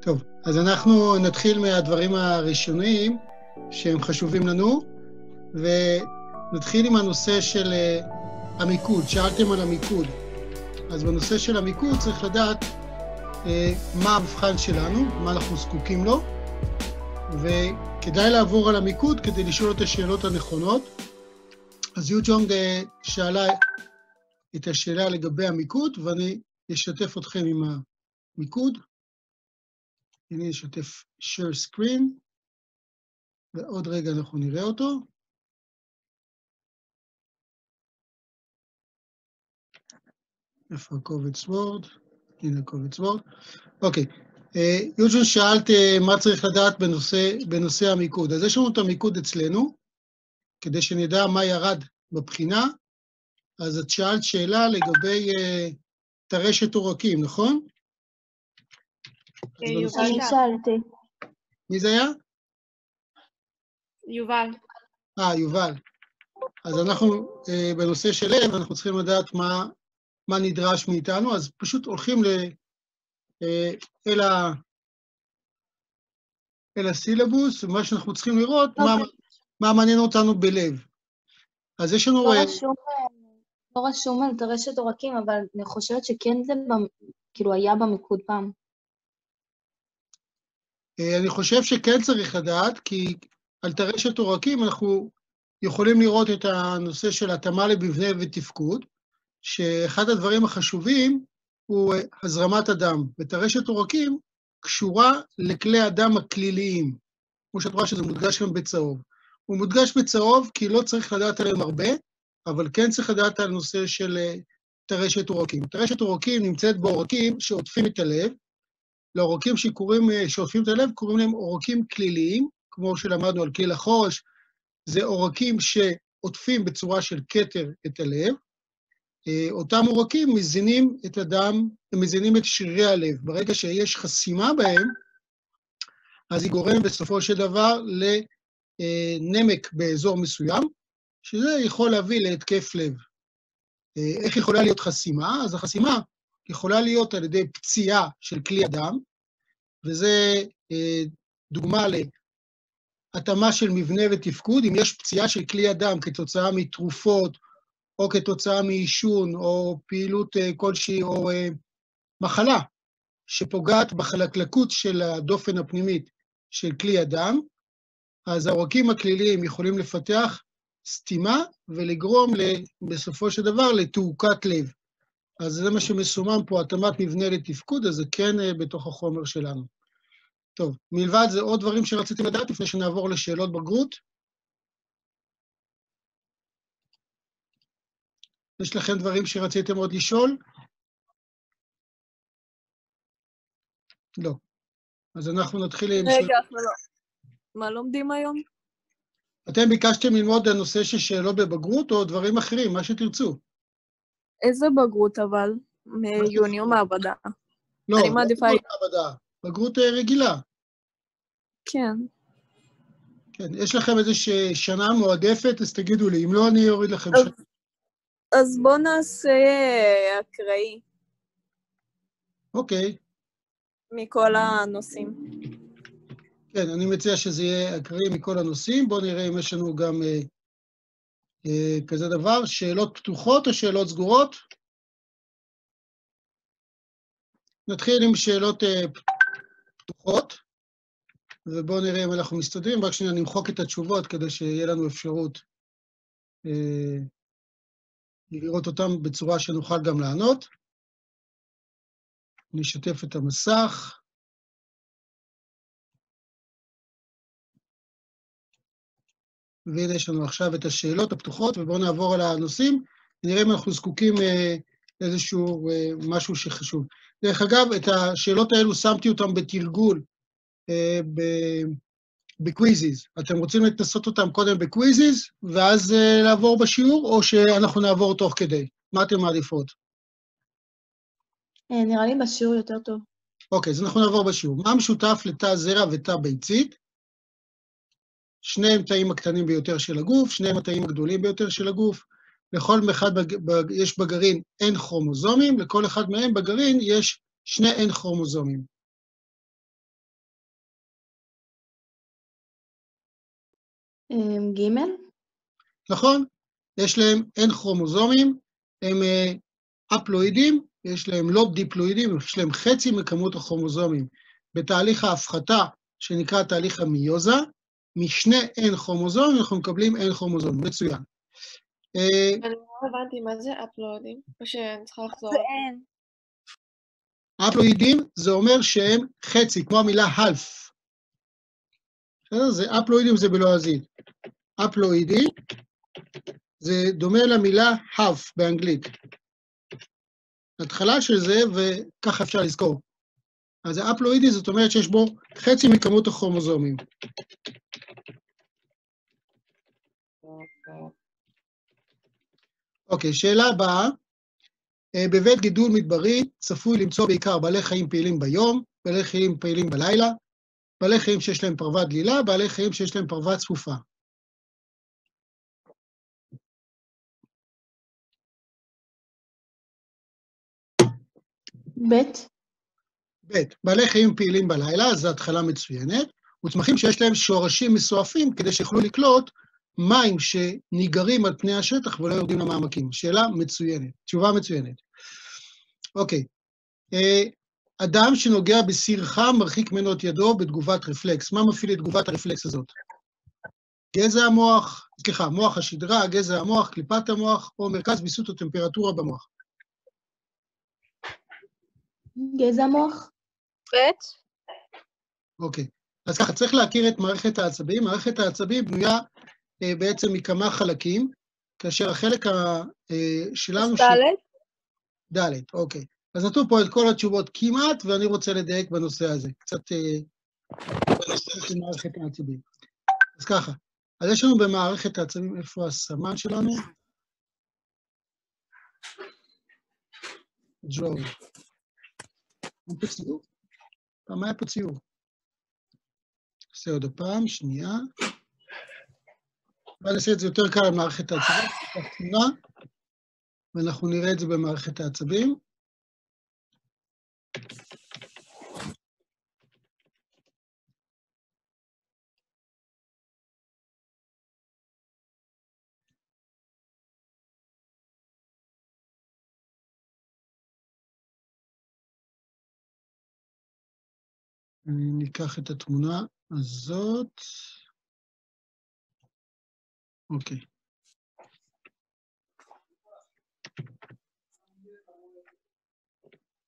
טוב, אז אנחנו נתחיל מהדברים הראשונים שהם חשובים לנו, ונתחיל עם הנושא של אה, המיקוד. שאלתם על המיקוד. אז בנושא של המיקוד צריך לדעת אה, מה המבחן שלנו, מה אנחנו זקוקים לו, וכדאי לעבור על המיקוד כדי לשאול את השאלות הנכונות. אז יוג'ונג אה, שאלה את השאלה לגבי המיקוד, ואני אשתף אתכם עם המיקוד. הנה אשתף share screen, ועוד רגע אנחנו נראה אותו. איפה הקובץ וורד? הנה הקובץ וורד. אוקיי, אה, יוג'ון שאלת אה, מה צריך לדעת בנושא, בנושא המיקוד. אז יש לנו את המיקוד אצלנו, כדי שנדע מה ירד בבחינה. אז את שאלת שאלה לגבי טרשת עורקים, נכון? אני שאלתי. מי זה היה? יובל. אה, יובל. אז אנחנו, uh, בנושא של לב, אנחנו צריכים לדעת מה, מה נדרש מאיתנו, אז פשוט הולכים ל, uh, אל, ה, אל הסילבוס, ומה שאנחנו צריכים לראות, okay. מה, אוקיי. מה מעניין אותנו בלב. אז יש לנו... לא uh, רשום, לא רשום על טרשת עורקים, אבל אני חושבת שכן זה כאילו היה במיקוד פעם. אני חושב שכן צריך לדעת, כי על טרשת עורקים אנחנו יכולים לראות את הנושא של התאמה למבנה ותפקוד, שאחד הדברים החשובים הוא הזרמת הדם, וטרשת עורקים קשורה לכלי הדם הכליליים, כמו שאת רואה שזה מודגש גם בצהוב. הוא מודגש בצהוב כי לא צריך לדעת עליהם הרבה, אבל כן צריך לדעת על נושא של טרשת עורקים. טרשת עורקים נמצאת בעורקים שעוטפים את הלב, לעורקים שקוראים, שעוטפים את הלב קוראים להם עורקים כליליים, כמו שלמדנו על כליל החורש, זה עורקים שעוטפים בצורה של כתר את הלב. אותם עורקים מזינים את הדם, מזינים את שרירי הלב. ברגע שיש חסימה בהם, אז היא גורם בסופו של דבר לנמק באזור מסוים, שזה יכול להביא להתקף לב. איך יכולה להיות חסימה? אז החסימה יכולה להיות על ידי פציעה של כלי הדם, וזה דוגמה להתאמה של מבנה ותפקוד. אם יש פציעה של כלי הדם כתוצאה מתרופות, או כתוצאה מעישון, או פעילות כלשהי, או מחלה שפוגעת בחלקלקות של הדופן הפנימית של כלי הדם, אז העורקים הכליליים יכולים לפתח סתימה ולגרום בסופו של דבר לתעוקת לב. אז זה מה שמסומן פה, התאמת מבנה לתפקוד, אז זה כן בתוך החומר שלנו. טוב, מלבד זה עוד דברים שרציתם לדעת לפני שנעבור לשאלות בגרות? יש לכם דברים שרציתם עוד לשאול? לא. אז אנחנו נתחיל עם... רגע, אנחנו לא. מה לומדים היום? אתם ביקשתם ללמוד הנושא של שאלות בבגרות או דברים אחרים, מה שתרצו. איזה בגרות אבל? מעיוני או מעבדה? לא, אני לא מעדיפה- בגרות מעבדה, בגרות אה, רגילה. כן. כן, יש לכם איזושהי שנה מועדפת, אז תגידו לי, אם לא, אני אוריד לכם אז- שנה. אז בואו נעשה אה, אקראי אוקיי, מכל הנושאים. כן, אני מציע שזה יהיה אקראי מכל הנושאים. בואו נראה אם יש לנו גם אה, כזה דבר. שאלות פתוחות או שאלות סגורות? נתחיל עם שאלות אה, פתוחות, ובואו נראה אם אנחנו מסתדרים. רק שנייה נמחוק את התשובות כדי שיהיה לנו אפשרות אה, לראות אותן בצורה שנוכל גם לענות. נשתף את המסך. והנה יש לנו עכשיו את השאלות הפתוחות, ובואו נעבור על הנושאים, נראה אם אנחנו זקוקים אה, לאיזשהו אה, משהו שחשוב. דרך אגב, את השאלות האלו שמתי אותן בתרגול אה, ב Quizizz. אתם רוצים לנסות אותם קודם ב Quizizz, ואז אה, לעבור בשיעור, או שאנחנו נעבור תוך כדי? מה אתם מעדיפות? אה, נראה לי בשיעור יותר טוב. אוקיי, אז אנחנו נעבור בשיעור. מה משותף לתא זרע ותא ביצית? שניהם תאים הקטנים ביותר של הגוף, שניהם התאים הגדולים ביותר של הגוף. לכל אחד בג... בג... יש בגרעין N כרומוזומים, לכל אחד מהם בגרעין יש שני N כרומוזומים. אמ, ג' נכון, יש להם N כרומוזומים, הם אה, אפלואידים, יש להם לא דיפלואידים, יש להם חצי מכמות הכרומוזומים. בתהליך ההפחתה, שנקרא תהליך המיוזה, משני אין כרומוזומים אנחנו מקבלים אין כרומוזום, מצוין. אה, אני לא הבנתי מה זה אפלואודים, או שאני צריכה לחזור. ואין. אפלואידים זה אומר שהם חצי, כמו המילה half. בסדר? זה אפלואידים זה בלועזית. אפלואידי זה דומה למילה half באנגלית. התחלה של זה, וככה אפשר לזכור. אז זה אפלואידי, זאת אומרת שיש בו חצי מכמות הכרומוזומים. אוקיי, שאלה הבאה. אה, בבית גידול מדברי צפוי למצוא בעיקר בעלי חיים פעילים ביום, בעלי חיים פעילים בלילה, בעלי חיים שיש להם פרווה דלילה, בעלי חיים שיש להם פרווה צפופה. ב', ב', בעלי חיים פעילים בלילה, זו התחלה מצוינת, וצמחים שיש להם שורשים מסועפים כדי שיוכלו לקלוט מים שניגרים על פני השטח ולא יורדים למעמקים. שאלה מצוינת, תשובה מצוינת. אוקיי, אה, אדם שנוגע בסיר חם מרחיק ממנו את ידו בתגובת רפלקס. מה מפעיל את תגובת הרפלקס הזאת? גזע המוח, סליחה, מוח השדרה, גזע המוח, קליפת המוח, או מרכז ויסות הטמפרטורה במוח. גזע מוח, ב', אוקיי. אז ככה, צריך להכיר את מערכת העצבים. מערכת העצבים בנויה בעצם מכמה חלקים, כאשר החלק אה, שלנו... ש- ד', ד', אוקיי. אז נתנו פה את כל התשובות כמעט, ואני רוצה לדייק בנושא הזה, קצת אה, בנושא של מערכת העצבים. אז ככה, אז יש לנו במערכת העצבים, איפה הסמן שלנו? ג'וב. אין פה ציור? פעם היה פה ציור. נעשה עוד פעם, שנייה. בואו נעשה את זה יותר קל במערכת העצבים, ניקח תמונה, ואנחנו נראה את זה במערכת העצבים. אני ניקח את התמונה הזאת. אוקיי.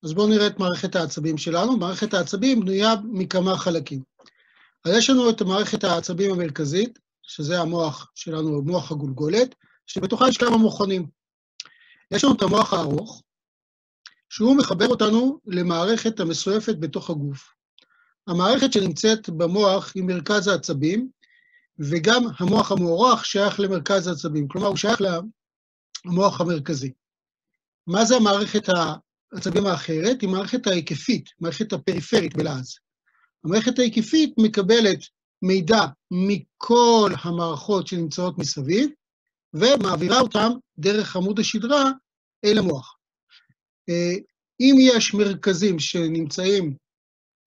אז בואו נראה את מערכת העצבים שלנו. מערכת העצבים בנויה מכמה חלקים. אז יש לנו את מערכת העצבים המרכזית, שזה המוח שלנו, מוח הגולגולת, שבתוכה יש כמה מוכנים. יש לנו את המוח הארוך, שהוא מחבר אותנו למערכת המסועפת בתוך הגוף. המערכת שנמצאת במוח היא מרכז העצבים, וגם המוח המוארך שייך למרכז העצבים, כלומר, הוא שייך למוח המרכזי. מה זה המערכת העצבים האחרת? היא מערכת ההיקפית, מערכת הפריפרית בלעז. המערכת ההיקפית מקבלת מידע מכל המערכות שנמצאות מסביב, ומעבירה אותם דרך עמוד השדרה אל המוח. אה, אם יש מרכזים שנמצאים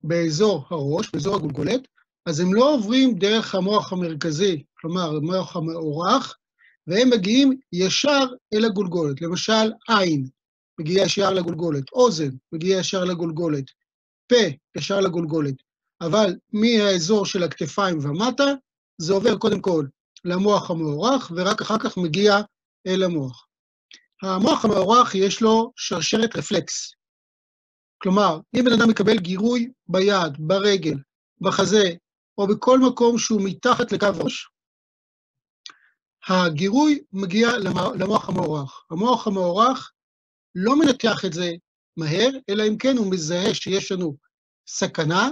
באזור הראש, באזור הגולגולת, אז הם לא עוברים דרך המוח המרכזי, כלומר, המוח המאורך, והם מגיעים ישר אל הגולגולת. למשל, עין מגיע ישר לגולגולת, אוזן מגיע ישר לגולגולת, פה ישר לגולגולת. אבל מהאזור של הכתפיים ומטה, זה עובר קודם כל למוח המאורך, ורק אחר כך מגיע אל המוח. המוח המאורך יש לו שרשרת רפלקס. כלומר, אם בן אדם מקבל גירוי ביד, ברגל, בחזה, או בכל מקום שהוא מתחת לקו ראש, הגירוי מגיע למוח המאורך. המוח המאורך לא מנתח את זה מהר, אלא אם כן הוא מזהה שיש לנו סכנה,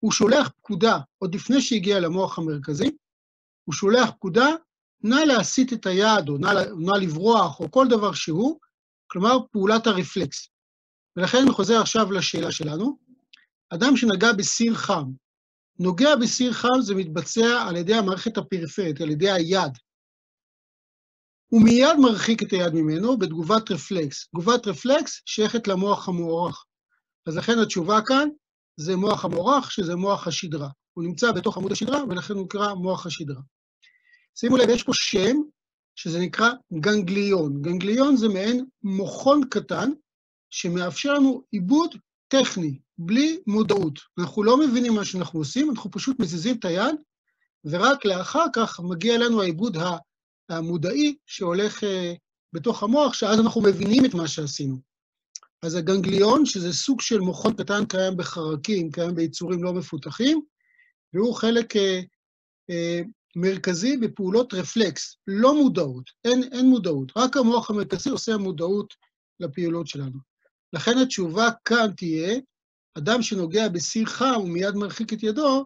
הוא שולח פקודה, עוד לפני שהגיע למוח המרכזי, הוא שולח פקודה, נא להסיט את היד, או נא, נא לברוח, או כל דבר שהוא, כלומר, פעולת הרפלקס. ולכן אני חוזר עכשיו לשאלה שלנו. אדם שנגע בסיר חם, נוגע בסיר חם זה מתבצע על ידי המערכת הפריפרית, על ידי היד. הוא מיד מרחיק את היד ממנו בתגובת רפלקס. תגובת רפלקס שייכת למוח המוארך. אז לכן התשובה כאן זה מוח המוארך, שזה מוח השדרה. הוא נמצא בתוך עמוד השדרה, ולכן הוא נקרא מוח השדרה. שימו לב, יש פה שם שזה נקרא גנגליון. גנגליון זה מעין מוחון קטן שמאפשר לנו עיבוד טכני, בלי מודעות. אנחנו לא מבינים מה שאנחנו עושים, אנחנו פשוט מזיזים את היד, ורק לאחר כך מגיע אלינו העיבוד המודעי שהולך uh, בתוך המוח, שאז אנחנו מבינים את מה שעשינו. אז הגנגליון, שזה סוג של מוחון קטן, קיים בחרקים, קיים ביצורים לא מפותחים, והוא חלק uh, uh, מרכזי בפעולות רפלקס, לא מודעות, אין, אין מודעות, רק המוח המרכזי עושה מודעות לפעולות שלנו. לכן התשובה כאן תהיה, אדם שנוגע בסיר חם ומיד מרחיק את ידו,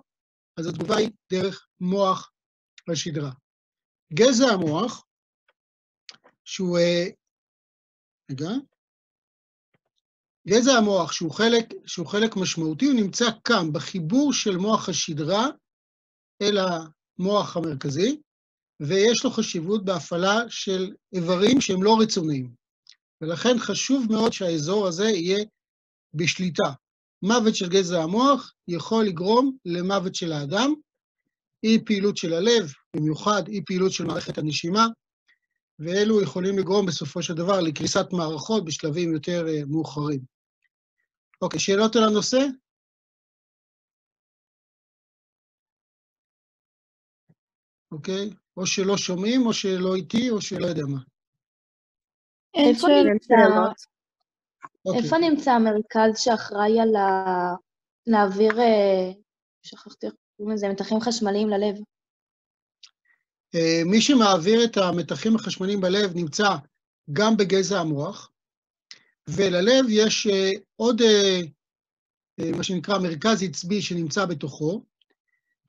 אז התגובה היא דרך מוח השדרה. גזע המוח, שהוא... אה, רגע. גזע המוח, שהוא חלק, שהוא חלק משמעותי, הוא נמצא כאן, בחיבור של מוח השדרה אל המוח המרכזי, ויש לו חשיבות בהפעלה של איברים שהם לא רצוניים. ולכן חשוב מאוד שהאזור הזה יהיה בשליטה. מוות של גזע המוח יכול לגרום למוות של האדם, אי פעילות של הלב, במיוחד אי פעילות של מערכת הנשימה, ואלו יכולים לגרום בסופו של דבר לקריסת מערכות בשלבים יותר uh, מאוחרים. אוקיי, שאלות על הנושא? אוקיי? או שלא שומעים, או שלא איתי, או שלא יודע מה. איפה נמצא. אוקיי. איפה נמצא המרכז שאחראי על ה... להעביר, אה, שכחתי איך קוראים לזה, מתחים חשמליים ללב? אה, מי שמעביר את המתחים החשמליים בלב נמצא גם בגזע המוח, וללב יש אה, עוד מה שנקרא מרכז עצבי שנמצא בתוכו.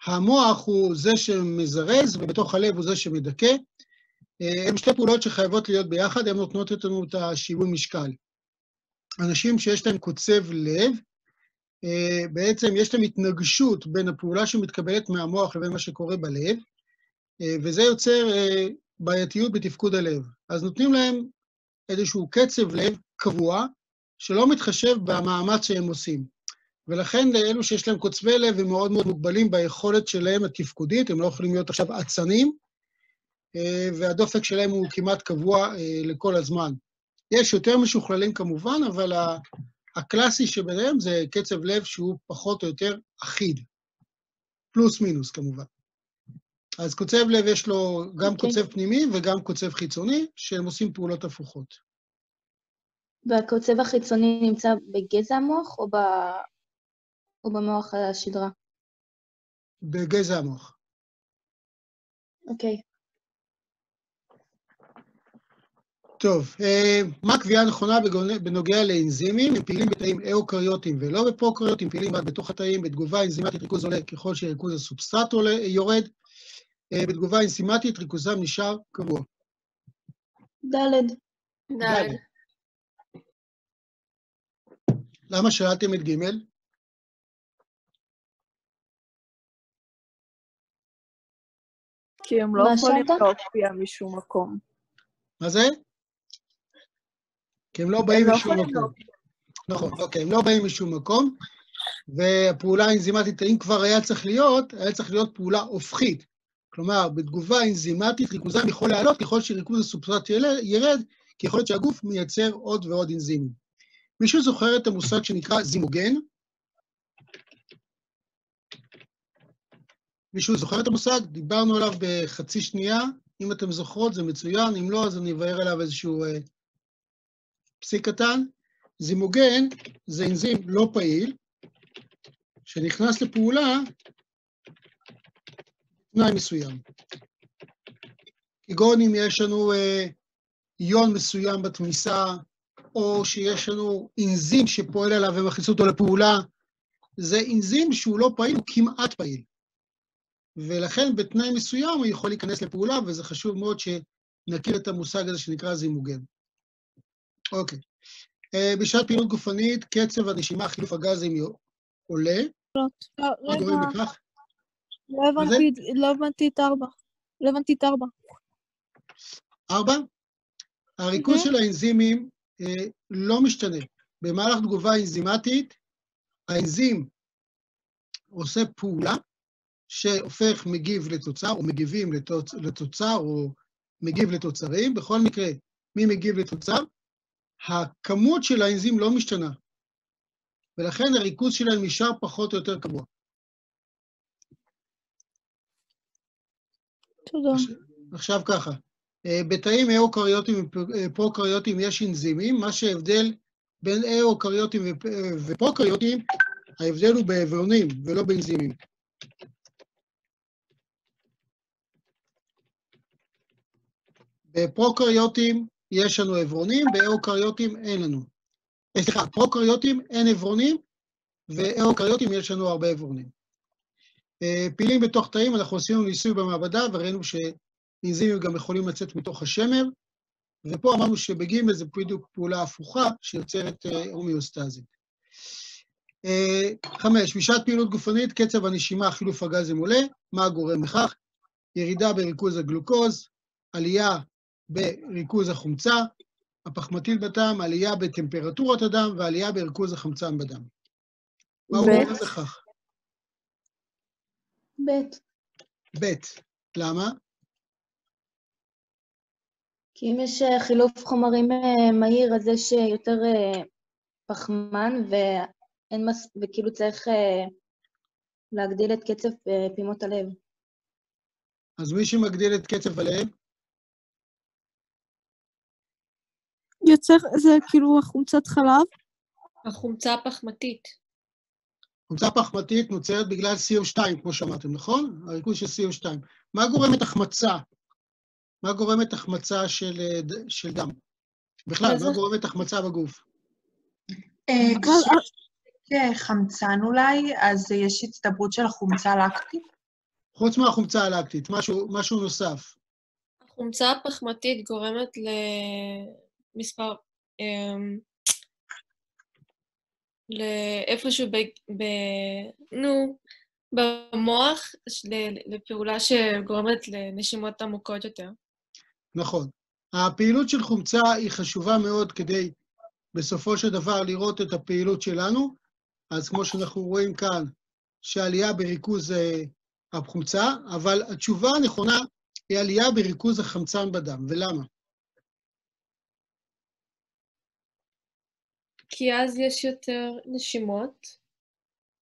המוח הוא זה שמזרז, ובתוך הלב הוא זה שמדכא. אה, הן שתי פעולות שחייבות להיות ביחד, הן נותנות לנו את השיווי משקל. אנשים שיש להם קוצב לב, אה, בעצם יש להם התנגשות בין הפעולה שמתקבלת מהמוח לבין מה שקורה בלב, אה, וזה יוצר בעייתיות בתפקוד הלב. אז נותנים להם איזשהו קצב לב קבוע, שלא מתחשב במאמץ שהם עושים. ולכן לאלו שיש להם קוצבי לב הם מאוד מאוד מוגבלים ביכולת שלהם התפקודית, הם לא יכולים להיות עכשיו אצנים, והדופק שלהם הוא כמעט קבוע אה, לכל הזמן. יש יותר משוכללים כמובן, אבל הקלאסי שביניהם זה קצב לב שהוא פחות או יותר אחיד. פלוס מינוס כמובן. אז קוצב לב יש לו גם אוקיי. קוצב פנימי וגם קוצב חיצוני, שהם עושים פעולות הפוכות. והקוצב החיצוני נמצא בגזע המוח או, ב... או במוח השדרה? בגזע המוח. אוקיי. טוב, אה, מה הקביעה הנכונה בנוגע לאנזימים? הם פעילים בתאים אוקריוטיים ולא בפרוקריוטיים, פעילים רק בתוך התאים, בתגובה אנזימטית ריכוז עולה ככל שריכוז הסובסטרט עולה, יורד, אה, בתגובה אנזימטית ריכוזם נשאר קבוע. ד' ד'. למה שאלתם את ג'? כי הם לא יכולים? להופיע משום מקום. מה זה? כי הם לא הם באים לא משום מקום. נכון, אוקיי, הם לא באים משום מקום, והפעולה האנזימטית, אם כבר היה צריך להיות, היה צריך להיות פעולה הופכית. כלומר, בתגובה אנזימטית, ריכוזם יכול לעלות ככל שריכוז הסובסטרט יל- ירד, כי יכול להיות שהגוף מייצר עוד ועוד אנזימים. מישהו זוכר את המושג שנקרא זימוגן? מישהו זוכר את המושג? דיברנו עליו בחצי שנייה. אם אתם זוכרות, זה מצוין, אם לא, אז אני אבאר עליו איזשהו אה, פסיק קטן. זימוגן זה אנזים לא פעיל, שנכנס לפעולה בתנאי מסוים. כגון אם יש לנו אה, איון מסוים בתמיסה, או שיש לנו אנזים שפועל עליו ומכניס אותו לפעולה, זה אנזים שהוא לא פעיל, הוא כמעט פעיל. ולכן בתנאי מסוים הוא יכול להיכנס לפעולה, וזה חשוב מאוד שנכיר את המושג הזה שנקרא זימוגן. אוקיי. אה, בשעת פעילות גופנית, קצב הנשימה, חילוף הגזים עולה. לא, מה גורם רגע? לא? הבנתי, לא הבנתי את ארבע. לא הבנתי את ארבע. ארבע, הריכוז מהמם. של האנזימים אה, לא משתנה. במהלך תגובה אנזימטית, האנזים עושה פעולה שהופך מגיב לתוצר, או מגיבים לתוצ... לתוצר, או מגיב לתוצרים. בכל מקרה, מי מגיב לתוצר? הכמות של האנזים לא משתנה, ולכן הריכוז שלהם נשאר פחות או יותר קבוע. תודה. עכשיו ככה, אה, בתאים איוקריוטיים ופרוקריוטיים יש אנזימים, מה שההבדל בין איוקריוטיים ופרוקריוטיים, ההבדל הוא בעברונים ולא באנזימים. בפרוקריוטים יש לנו עברונים, באיוקריוטים אין לנו. אה, סליחה, פרוקריוטים אין עברונים, ואיוקריוטים יש לנו הרבה עברונים. אה, פעילים בתוך תאים, אנחנו עשינו ניסוי במעבדה וראינו שאנזימים גם יכולים לצאת מתוך השמר, ופה אמרנו שבג' זה בדיוק פעולה הפוכה שיוצרת אה, הומיוסטזית. חמש, בשעת פעילות גופנית, קצב הנשימה, חילוף הגזים עולה, מה גורם לכך? ירידה בריכוז הגלוקוז, עלייה בריכוז החומצה, הפחמתית בדם, עלייה בטמפרטורת הדם ועלייה בריכוז החמצן בדם. מה הוא אומר לכך? ב'. ב'. למה? כי אם יש אה, חילוף חומרים אה, מהיר, אז יש אה, יותר פחמן, ואין מס... וכאילו צריך להגדיל את קצב פעימות הלב. אז מי שמגדיל את קצב הלב? יוצר, זה כאילו החומצת חלב? החומצה הפחמתית. חומצה פחמתית נוצרת בגלל CO2, כמו שאמרתם, נכון? הריכוז של CO2. מה גורם את החמצה? מה גורם את החמצה של, של דם? בכלל, מה גורם את החמצה בגוף? חמצן אולי, אז יש הצטברות של החומצה הלקטית? חוץ מהחומצה הלקטית, משהו, משהו נוסף. החומצה הפחמתית גורמת למספר... אמ, לאיפשהו ב... ב... נו, במוח, לפעולה שגורמת לנשימות עמוקות יותר. נכון. הפעילות של חומצה היא חשובה מאוד כדי בסופו של דבר לראות את הפעילות שלנו. אז כמו שאנחנו רואים כאן, שעלייה בריכוז אה, החומצה, אבל התשובה הנכונה היא עלייה בריכוז החמצן בדם. ולמה? כי אז יש יותר נשימות.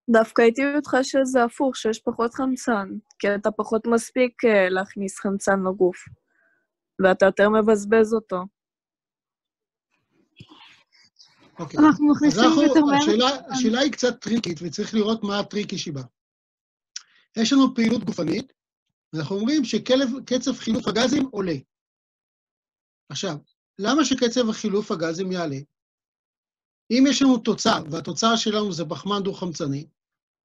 דווקא הייתי אותך שזה הפוך, שיש פחות חמצן, כי אתה פחות מספיק אה, להכניס חמצן לגוף, ואתה יותר מבזבז אותו. אוקיי. אנחנו מכניסים יותר מהר. השאלה, השאלה היא קצת טריקית, וצריך לראות מה הטריקי שבה. יש לנו פעילות גופנית, ואנחנו אומרים שקצב חילוף הגזים עולה. עכשיו, למה שקצב חילוף הגזים יעלה? אם יש לנו תוצר, והתוצר שלנו זה פחמן דו-חמצני,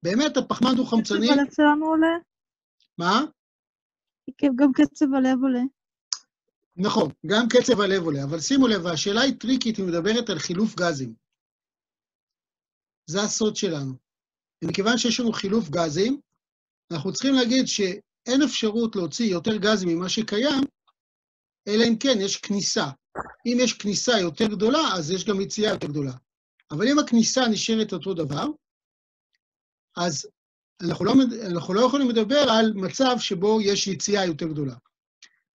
באמת הפחמן דו-חמצני... קצב הלב שלנו עולה? מה? גם קצב הלב עולה. נכון, גם קצב הלב עולה, אבל שימו לב, השאלה היא טריקית, היא מדברת על חילוף גזים. זה הסוד שלנו. ומכיוון שיש לנו חילוף גזים, אנחנו צריכים להגיד שאין אפשרות להוציא יותר גזים ממה שקיים, אלא אם כן יש כניסה. אם יש כניסה יותר גדולה, אז יש גם יציאה יותר גדולה. אבל אם הכניסה נשארת אותו דבר, אז אנחנו לא, אנחנו לא יכולים לדבר על מצב שבו יש יציאה יותר גדולה.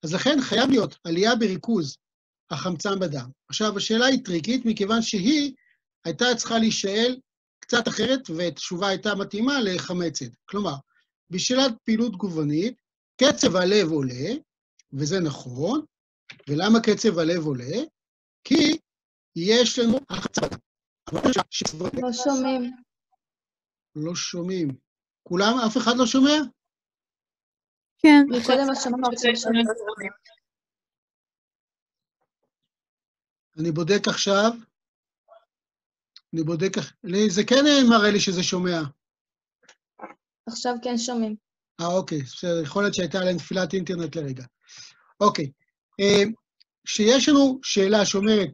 אז לכן חייב להיות עלייה בריכוז החמצן בדם. עכשיו, השאלה היא טריקית, מכיוון שהיא הייתה צריכה להישאל קצת אחרת, והתשובה הייתה מתאימה לחמצת. כלומר, בשאלת פעילות תגובנית, קצב הלב עולה, וזה נכון, ולמה קצב הלב עולה? כי יש לנו החמצה בדם. לא שומעים. לא שומעים. כולם? אף אחד לא שומע? כן. אני בודק עכשיו. אני בודק... זה כן מראה לי שזה שומע. עכשיו כן שומעים. אה, אוקיי, בסדר, יכול להיות שהייתה להם תפילת אינטרנט לרגע. אוקיי. אה, כשיש לנו שאלה שאומרת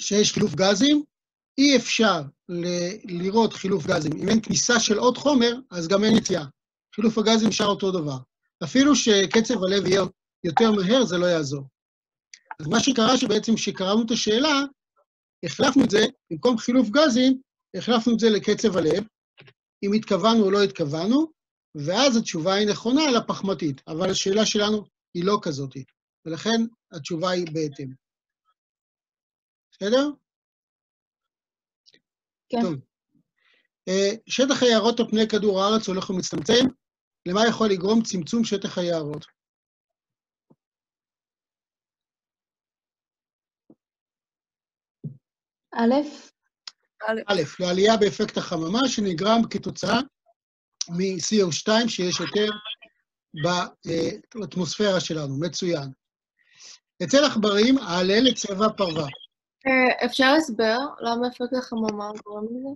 שיש חילוף גזים, אי אפשר ל- לראות חילוף גזים. אם אין כניסה של עוד חומר, אז גם אין יציאה. חילוף הגזים נשאר אותו דבר. אפילו שקצב הלב יהיה יותר מהר, זה לא יעזור. אז מה שקרה שבעצם כשקראנו את השאלה, החלפנו את זה, במקום חילוף גזים, החלפנו את זה לקצב הלב, אם התכוונו או לא התכוונו, ואז התשובה היא נכונה לפחמתית, אבל השאלה שלנו היא לא כזאת, ולכן התשובה היא בהתאם. בסדר? כן. טוב. אה, שטח היערות על פני כדור הארץ הולך ומצטמצם, למה יכול לגרום צמצום שטח היערות? א', א', א', לעלייה באפקט החממה שנגרם כתוצאה מ-CO2 שיש יותר באטמוספירה שלנו, מצוין. אצל עכברים, העלה לצבע פרווה. אה, אפשר הסבר למה אפקט החממה גורם לזה?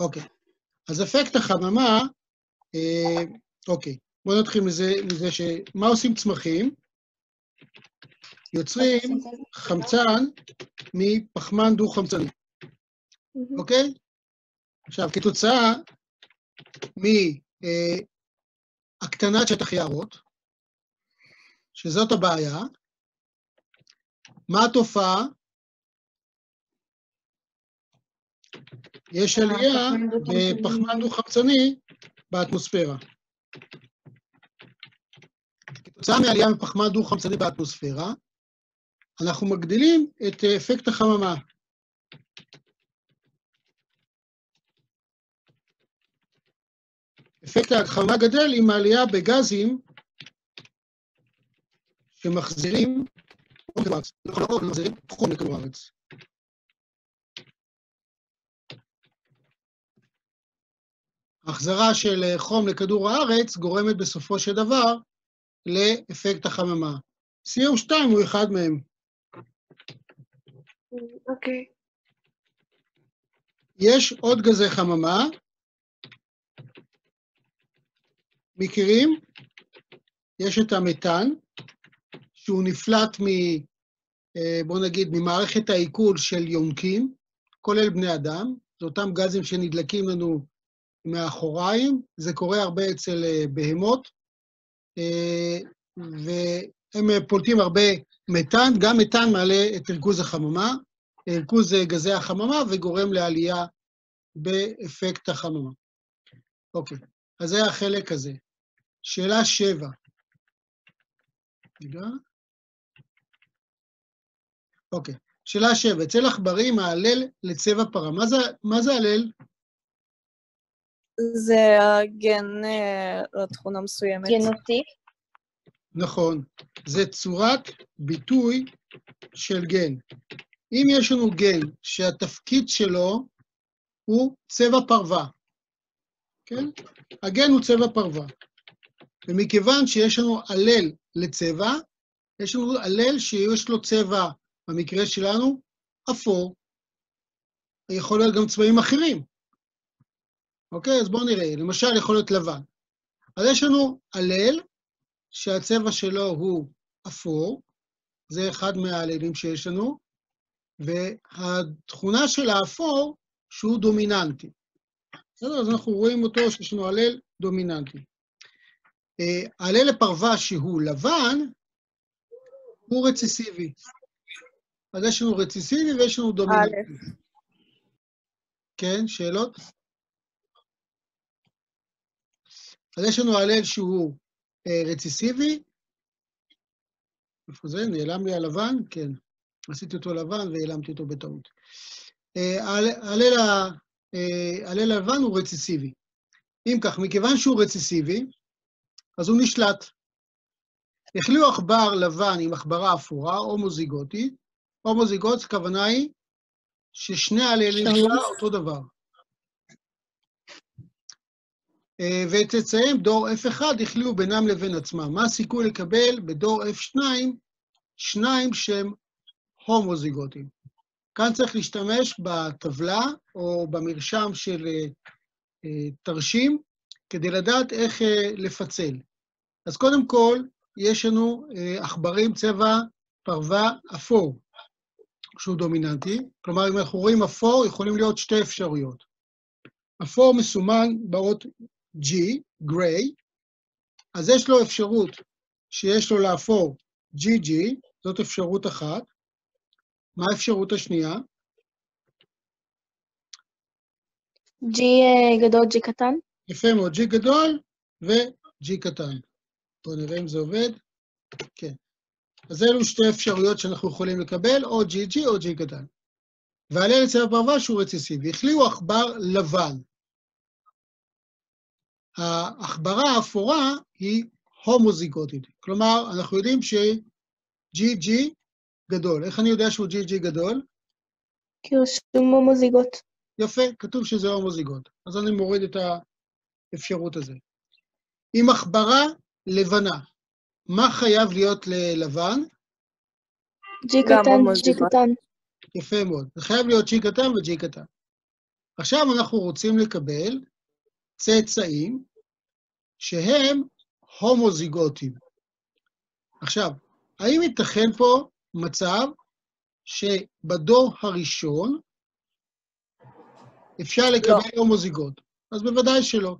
אוקיי. אז אפקט החממה, אה, אוקיי, בואו נתחיל מזה, מזה ש... מה עושים צמחים? יוצרים חמצן מפחמן דו-חמצני. אוקיי? עכשיו, כתוצאה מהקטנת שטח יערות, שזאת הבעיה, מה התופעה? יש עלייה הפחמן דו-חמצני. בפחמן דו-חמצני באטמוספירה. כתוצאה מעלייה בפחמן דו-חמצני באטמוספירה, אנחנו מגדילים את אה, אפקט החממה. אפקט החממה גדל עם העלייה בגזים שמחזירים מחזירים חום לכדור הארץ. החזרה של אה, חום לכדור הארץ גורמת בסופו של דבר לאפקט החממה. CO2 הוא אחד מהם. אוקיי. יש עוד גזי חממה. מכירים? יש את המתאן, שהוא נפלט מ... אה, בואו נגיד, ממערכת העיכול של יונקים, כולל בני אדם. זה אותם גזים שנדלקים לנו מאחוריים. זה קורה הרבה אצל אה, בהמות, אה, והם אה, פולטים הרבה מתאן. גם מתאן מעלה את ריכוז החממה, ריכוז גזי החממה, וגורם לעלייה באפקט החממה. אוקיי, אז זה החלק הזה. שאלה שבע. רגע. אוקיי, שאלה שבע. אצל עכברים ההלל לצבע פרה. מה זה, מה זה הלל? זה הגן אה, לתכונה מסוימת. גנוטיפ. נכון, זה צורת ביטוי של גן. אם יש לנו גן שהתפקיד שלו הוא צבע פרווה, כן? הגן הוא צבע פרווה. ומכיוון שיש לנו הלל לצבע, יש לנו הלל שיש לו צבע, במקרה שלנו, אפור. יכול להיות גם צבעים אחרים. אוקיי? אז בואו נראה. למשל, יכול להיות לבן. אז יש לנו הלל שהצבע שלו הוא אפור, זה אחד מההללים שיש לנו, והתכונה של האפור שהוא דומיננטי. בסדר? אז אנחנו רואים אותו שיש לנו הלל דומיננטי. אה, ההלל לפרווה שהוא לבן, הוא רציסיבי. אז יש לנו רציסיבי ויש לנו דומיננטי. כן, שאלות? אז יש לנו הלל שהוא אה, רציסיבי. איפה זה? נעלם לי הלבן? כן. עשיתי אותו לבן והעלמתי אותו בטעות. אה, הלל אה, הלל הלבן הוא רציסיבי. אם כך, מכיוון שהוא רציסיבי, אז הוא נשלט. החליאו עכבר לבן עם עכברה אפורה, הומוזיגוטית. הומוזיגוט, הכוונה היא ששני ההללים שלה אותו דבר. אה, ואת צאצאיהם דור F1 החליאו בינם לבין עצמם. מה הסיכוי לקבל בדור F2 שניים שהם הומוזיגוטים? כאן צריך להשתמש בטבלה או במרשם של אה, אה, תרשים כדי לדעת איך אה, לפצל. אז קודם כל, יש לנו אה, עכברים צבע פרווה אפור, שהוא דומיננטי. כלומר, אם אנחנו רואים אפור, יכולים להיות שתי אפשרויות. אפור מסומן באות G, גריי, אז יש לו אפשרות שיש לו לאפור GG, זאת אפשרות אחת. מה האפשרות השנייה? G אה, גדול, G קטן. יפה מאוד, G גדול ו-G קטן. בואו נראה אם זה עובד. כן. אז אלו שתי אפשרויות שאנחנו יכולים לקבל, או GG או G קטן. ועלה לצבע פרווה שהוא רציסיבי. החליאו עכבר לבן. העכברה האפורה היא הומוזיגוטית. כלומר, אנחנו יודעים ש-GG גדול. איך אני יודע שהוא GG גדול? כי רשום הומוזיגוט. יפה, כתוב שזה הומוזיגוט. אז אני מוריד את האפשרות הזו. עם עכברה לבנה, מה חייב להיות ללבן? ג'י קטן, ג'י. קטן. יפה מאוד. זה חייב להיות G קטן ו-G קטן. עכשיו אנחנו רוצים לקבל צאצאים שהם הומוזיגוטים. עכשיו, האם ייתכן פה מצב שבדור הראשון אפשר לקבל הומוזיגוט? אז בוודאי שלא.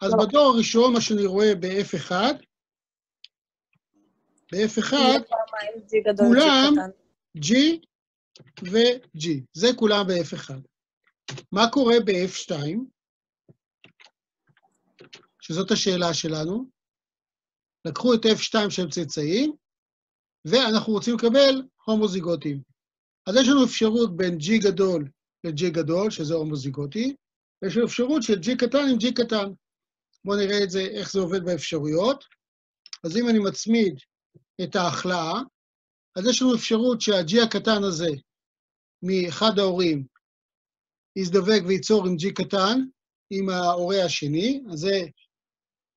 אז לא. בדור הראשון, מה שאני רואה ב-F1, ב-F1, פעמיים G גדול, G כולם-. G ו-G. זה כולם ב-F1. מה קורה ב-F2? שזאת השאלה שלנו. לקחו את F2 שהם צאצאים, ואנחנו רוצים לקבל הומוזיגוטים. אז יש לנו אפשרות בין G גדול ל-G גדול, שזה הומוזיגוטי, ויש לנו אפשרות של G קטן עם G קטן. בואו נראה את זה, איך זה עובד באפשרויות. אז אם אני מצמיד את ההכלאה, אז יש לנו אפשרות שה-G הקטן הזה מאחד ההורים יזדבק וייצור עם G קטן, עם ההורה השני, אז זה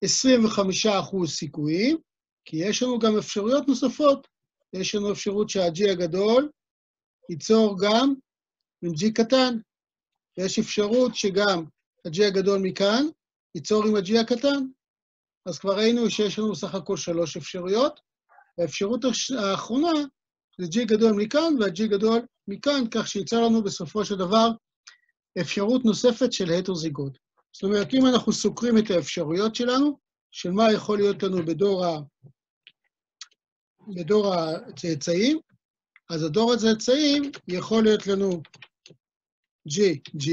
25% סיכויים, כי יש לנו גם אפשרויות נוספות. יש לנו אפשרות שה-G הגדול ייצור גם עם G קטן, ויש אפשרות שגם ה-G הגדול מכאן ייצור עם ה-G הקטן. אז כבר ראינו שיש לנו סך הכל שלוש אפשרויות, והאפשרות הש- האחרונה זה G גדול מכאן וה-G גדול מכאן, כך שיצא לנו בסופו של דבר אפשרות נוספת של הטרוזיגות. זאת אומרת, אם אנחנו סוקרים את האפשרויות שלנו, של מה יכול להיות לנו בדור, ה... בדור הצאצאים, אז הדור הצאצאים יכול להיות לנו G, G,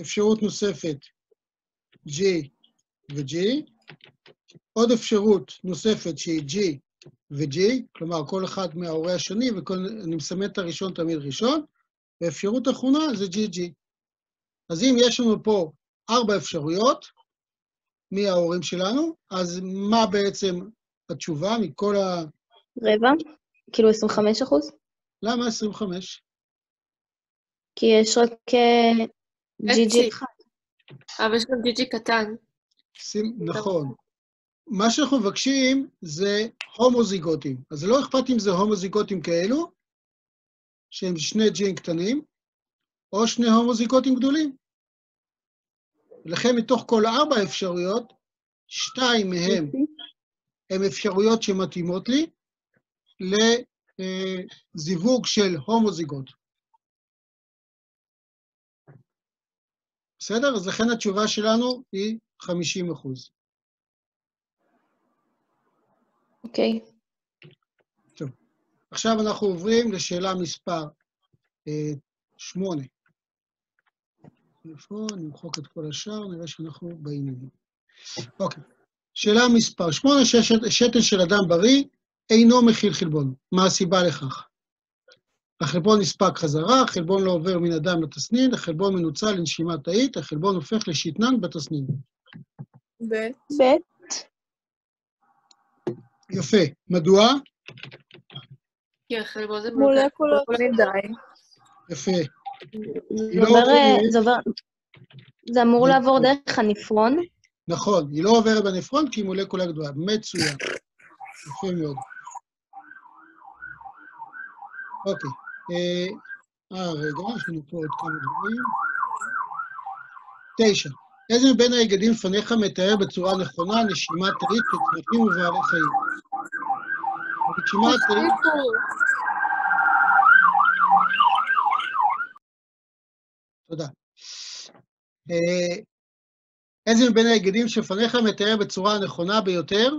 אפשרות נוספת G ו-G, עוד אפשרות נוספת שהיא G ו-G, כלומר כל אחד מההורה השני, ואני מסמן את הראשון תמיד ראשון, ואפשרות אחרונה זה GG. אז אם יש לנו פה ארבע אפשרויות מההורים שלנו, אז מה בעצם התשובה מכל ה... רבע? כאילו 25 אחוז? למה 25? כי יש רק אה, ג'י ג'י. אחד. אבל יש גם ג'י קטן. שים, נכון. מה שאנחנו מבקשים זה הומוזיגוטים. אז לא אכפת אם זה הומוזיגוטים כאלו, שהם שני ג'ין קטנים, או שני הומוזיגוטים גדולים. ולכן מתוך כל ארבע אפשרויות, שתיים מהם הן אפשרויות שמתאימות לי לזיווג של הומוזיגוט. בסדר? אז לכן התשובה שלנו היא 50 אחוז. אוקיי. עכשיו אנחנו עוברים לשאלה מספר אה, שמונה. איפה? נמחוק את כל השאר, נראה שאנחנו בעניינים. אוקיי. שאלה מספר שמונה, ששת- שתל של אדם בריא אינו מכיל חלבון. מה הסיבה לכך? החלבון נספק חזרה, החלבון לא עובר מן הדם לתסנין, החלבון מנוצל לנשימה תאית, החלבון הופך לשתנן בתסנין. ב. ב', יפה. מדוע? כי החלבון זה מולקולות. יפה. זה לא. אה, זה אמור לא לעבור. דרך הנפרון. נכון, היא לא עוברת בנפרון כי היא מולקולה גדולה. מצוין. יפה מאוד. אוקיי. אה, אה, רגע, יש לנו פה עוד כמה דברים. תשע. איזה מבין ההיגדים לפניך מתאר בצורה נכונה נשימה תאית של ובעלי חיים? הנשימה התאית, תודה. איזה מבין ההיגדים שלפניך מתאר בצורה הנכונה ביותר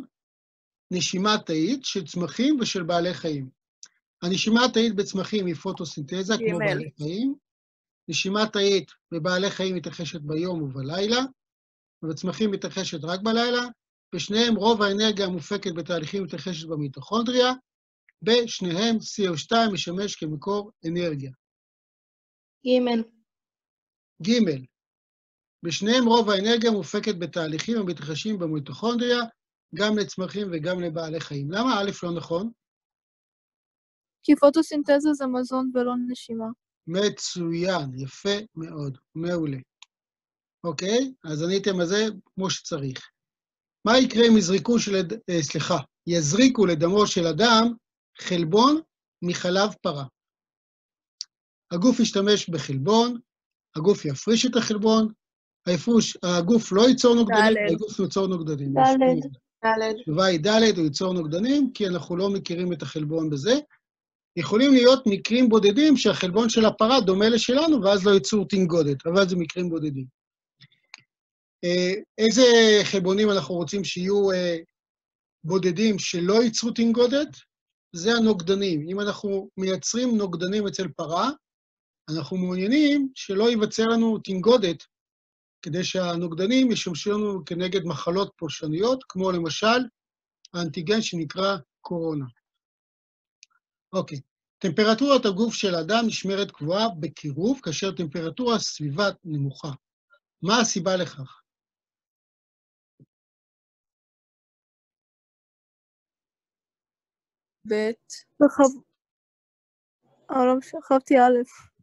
נשימה תאית של צמחים ושל בעלי חיים? הנשימה התאית בצמחים היא פוטוסינתזה, כמו. בעלי חיים. נשימה תאית בבעלי חיים מתרחשת ביום ובלילה. ובצמחים מתרחשת רק בלילה. בשניהם רוב האנרגיה המופקת בתהליכים מתרחשת במיטוכונדריה. בשניהם CO2 משמש כמקור אנרגיה. ג' ג', בשניהם רוב האנרגיה מופקת בתהליכים המתרחשים במיטוכונדריה, גם לצמחים וגם לבעלי חיים. למה א' לא נכון? כי פוטוסינתזה זה מזון ולא נשימה. מצוין, יפה מאוד, מעולה. אוקיי? אז עניתם על זה כמו שצריך. מה יקרה אם יזריקו של... הד- אה, סליחה, יזריקו לדמו של אדם חלבון מחלב פרה? הגוף ישתמש בחלבון, הגוף יפריש את החלבון, ההפרוש, הגוף לא ייצור נוגדנים. הגוף ייצור נוגדנים. ד'. ד', התשובה היא ד', הוא ייצור נוגדנים, כי אנחנו לא מכירים את החלבון בזה. יכולים להיות מקרים בודדים שהחלבון של הפרה דומה לשלנו, ואז לא ייצור תנגודת, אבל זה מקרים בודדים. אה, איזה חלבונים אנחנו רוצים שיהיו אה, בודדים שלא ייצרו תנגודת? זה הנוגדנים. אם אנחנו מייצרים נוגדנים אצל פרה, אנחנו מעוניינים שלא ייווצר לנו תנגודת, כדי שהנוגדנים ישמשו לנו כנגד מחלות פולשניות, כמו למשל האנטיגן שנקרא קורונה. אוקיי, טמפרטורת הגוף של האדם נשמרת קבועה בקירוב, כאשר טמפרטורה סביבה נמוכה. מה הסיבה לכך? ב', וחב... אה, לא משנה, חשבתי א'.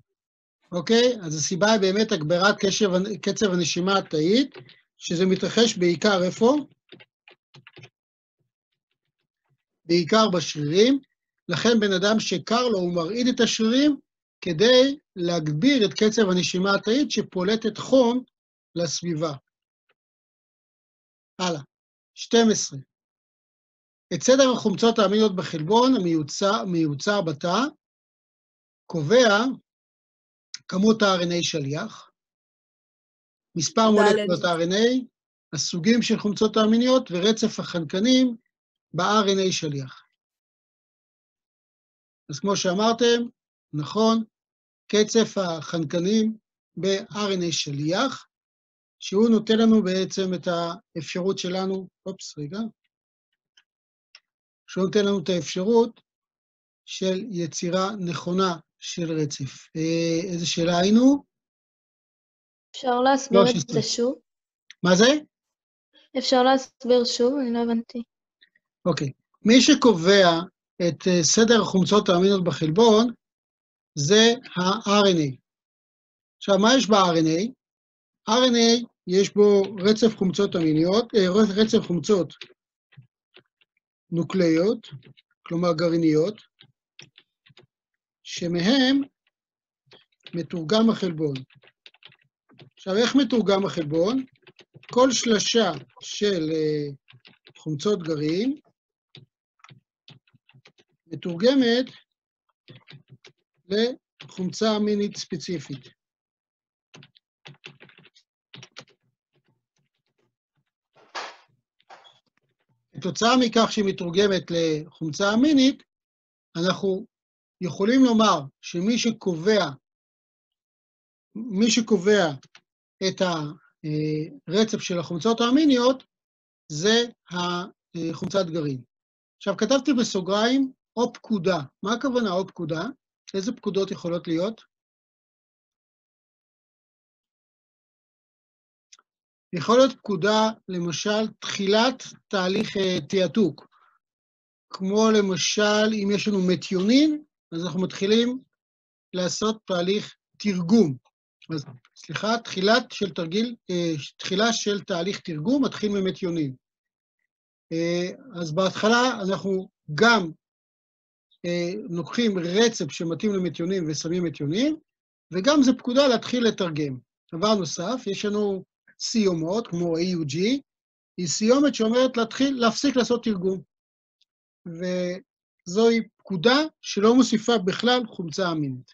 אוקיי? אז הסיבה היא באמת הגברת קשב, קצב הנשימה התאית, שזה מתרחש בעיקר איפה? בעיקר בשרירים. לכן בן אדם שקר לו, הוא מרעיד את השרירים כדי להגביר את קצב הנשימה התאית שפולטת חום לסביבה. הלאה. 12. את סדר החומצות האמינות בחלבון המיוצר, מיוצר בתא קובע כמות ה-RNA שליח, מספר. מולקולות ה-RNA, הסוגים של חומצות האמיניות ורצף החנקנים ב-RNA שליח. אז כמו שאמרתם, נכון, קצף החנקנים ב-RNA שליח, שהוא נותן לנו בעצם את האפשרות שלנו, אופס, רגע, שהוא נותן לנו את האפשרות של יצירה נכונה של רצף. אה, איזה שאלה היינו? אפשר להסביר את 13. זה שוב? מה זה? אפשר להסביר שוב? אני לא הבנתי. אוקיי. מי שקובע את אה, סדר החומצות האמינות בחלבון זה ה-RNA. עכשיו, מה יש ב-RNA? RNA, יש בו רצף חומצות אמיניות, אה, רצף חומצות נוקלאיות, כלומר גרעיניות, שמהם מתורגם החלבון. עכשיו, איך מתורגם החלבון? כל שלשה של אה, חומצות גרעין מתורגמת לחומצה אמינית ספציפית. כתוצאה מכך שהיא מתורגמת לחומצה אמינית, אנחנו יכולים לומר שמי שקובע, מי שקובע את הרצף של החומצות האמיניות זה החומצת גרעין. עכשיו, כתבתי בסוגריים או פקודה. מה הכוונה או פקודה? איזה פקודות יכולות להיות? יכול להיות פקודה, למשל, תחילת תהליך אה, תעתוק. כמו למשל, אם יש לנו מתיונין, אז אנחנו מתחילים לעשות תהליך תרגום. אז סליחה, תחילת של תרגיל, אה, תחילה של תהליך תרגום מתחיל. אה, אז בהתחלה אנחנו גם אה, לוקחים רצף שמתאים למתיונים ושמים מתיונים, וגם זו פקודה להתחיל לתרגם. דבר נוסף, יש לנו סיומות, כמו AUG, היא סיומת שאומרת להתחיל, להפסיק לעשות תרגום. וזוהי פקודה שלא מוסיפה בכלל חומצה אמינית.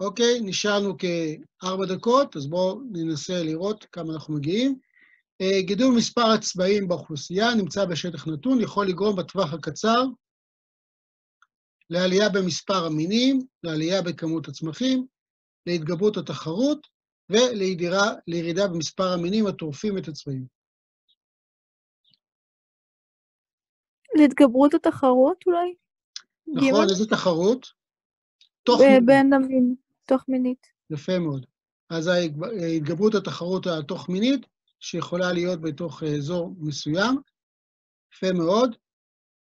אוקיי, נשארנו כארבע דקות, אז בואו ננסה לראות כמה אנחנו מגיעים. אה, גידול מספר הצבעים באוכלוסייה נמצא בשטח נתון, יכול לגרום בטווח הקצר לעלייה במספר המינים, לעלייה בכמות הצמחים, להתגברות התחרות ולירידה במספר המינים הטורפים את הצבעים. להתגברות התחרות אולי? נכון? איזה תחרות? תוך מינית. בין המין, תוך מינית. יפה מאוד. אז התגברות התחרות התוך-מינית, שיכולה להיות בתוך אה, אזור מסוים, יפה מאוד.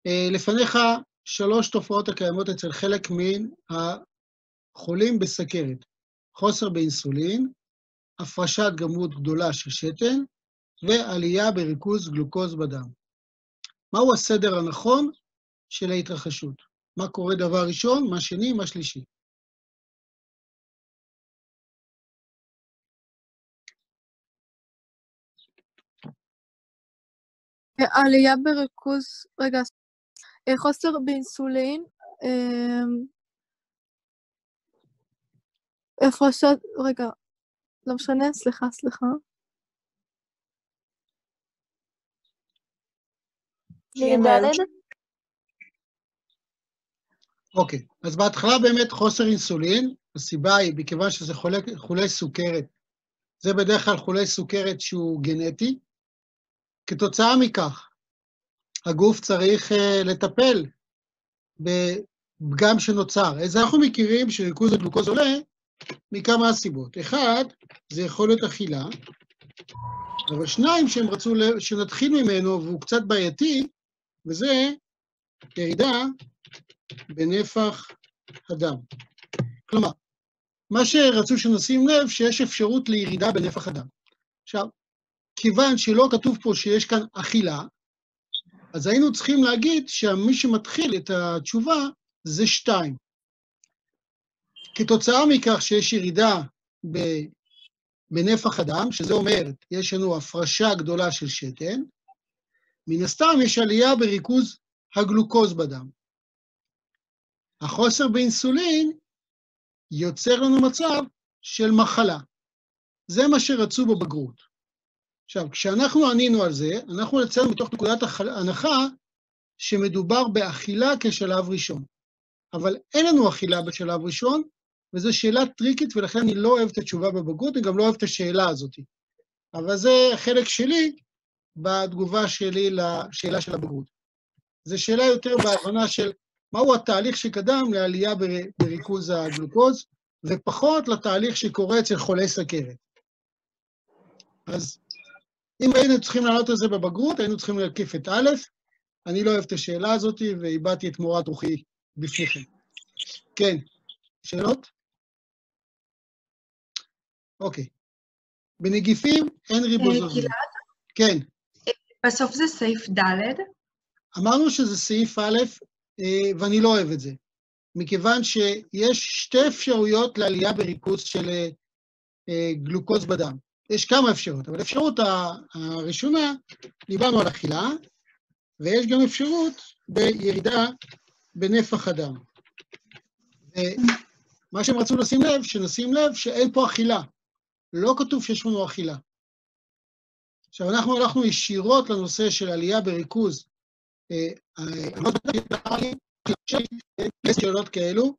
אה, לפניך שלוש תופעות הקיימות אצל חלק מן החולים בסכרת. חוסר באינסולין, הפרשת גמרות גדולה של שתן, ועלייה בריכוז גלוקוז בדם. מהו הסדר הנכון של ההתרחשות? מה קורה דבר ראשון, מה שני, מה שלישי? עלייה בריכוז, רגע, חוסר באינסולין, אמ, הפרשת, רגע, לא משנה, סליחה, סליחה. אוקיי, אז בהתחלה באמת חוסר אינסולין, הסיבה היא מכיוון שזה חולי, חולי סוכרת, זה בדרך כלל חולי סוכרת שהוא גנטי. כתוצאה מכך, הגוף צריך uh, לטפל בפגם שנוצר. אז אנחנו מכירים שריכוז הגלוקוז עולה מכמה סיבות. אחד, זה יכול להיות אכילה, אבל שניים שהם רצו שנתחיל ממנו, והוא קצת בעייתי, וזה ירידה בנפח הדם. כלומר, מה שרצו שנשים לב, שיש אפשרות לירידה בנפח הדם. עכשיו, כיוון שלא כתוב פה שיש כאן אכילה, אז היינו צריכים להגיד שמי שמתחיל את התשובה זה שתיים. כתוצאה מכך שיש ירידה בנפח הדם, שזה אומר, יש לנו הפרשה גדולה של שתן, מן הסתם יש עלייה בריכוז הגלוקוז בדם. החוסר באינסולין יוצר לנו מצב של מחלה. זה מה שרצו בבגרות. עכשיו, כשאנחנו ענינו על זה, אנחנו יצאנו מתוך נקודת הנחה שמדובר באכילה כשלב ראשון. אבל אין לנו אכילה בשלב ראשון, וזו שאלה טריקית, ולכן אני לא אוהב את התשובה בבגרות, אני גם לא אוהב את השאלה הזאת. אבל זה חלק שלי בתגובה שלי לשאלה של הבגרות. זו שאלה יותר בהבנה של מהו התהליך שקדם לעלייה בר- בריכוז הגלוקוז, ופחות לתהליך שקורה אצל חולי סכרת. אז אם היינו צריכים לענות על זה בבגרות, היינו צריכים להקיף את א', אני לא אוהב את השאלה הזאת, ואיבדתי את מורת רוחי בפניכם. כן, שאלות? אוקיי. בנגיפים אין ריבוזומים. גלעד? כן, בסוף זה סעיף ד', אמרנו שזה סעיף א', אה, ואני לא אוהב את זה, מכיוון שיש שתי אפשרויות לעלייה בריכוז של אה, אה, גלוקוז בדם. יש כמה אפשרויות, אבל האפשרות הראשונה, דיברנו על אכילה, ויש גם אפשרות בירידה בנפח הדם. ומה שהם רצו לשים לב, שנשים לב שאין פה אכילה. לא כתוב שיש לנו אכילה. עכשיו, אנחנו הלכנו ישירות לנושא של עלייה בריכוז אה, אה, לא יש שאלות כאלו,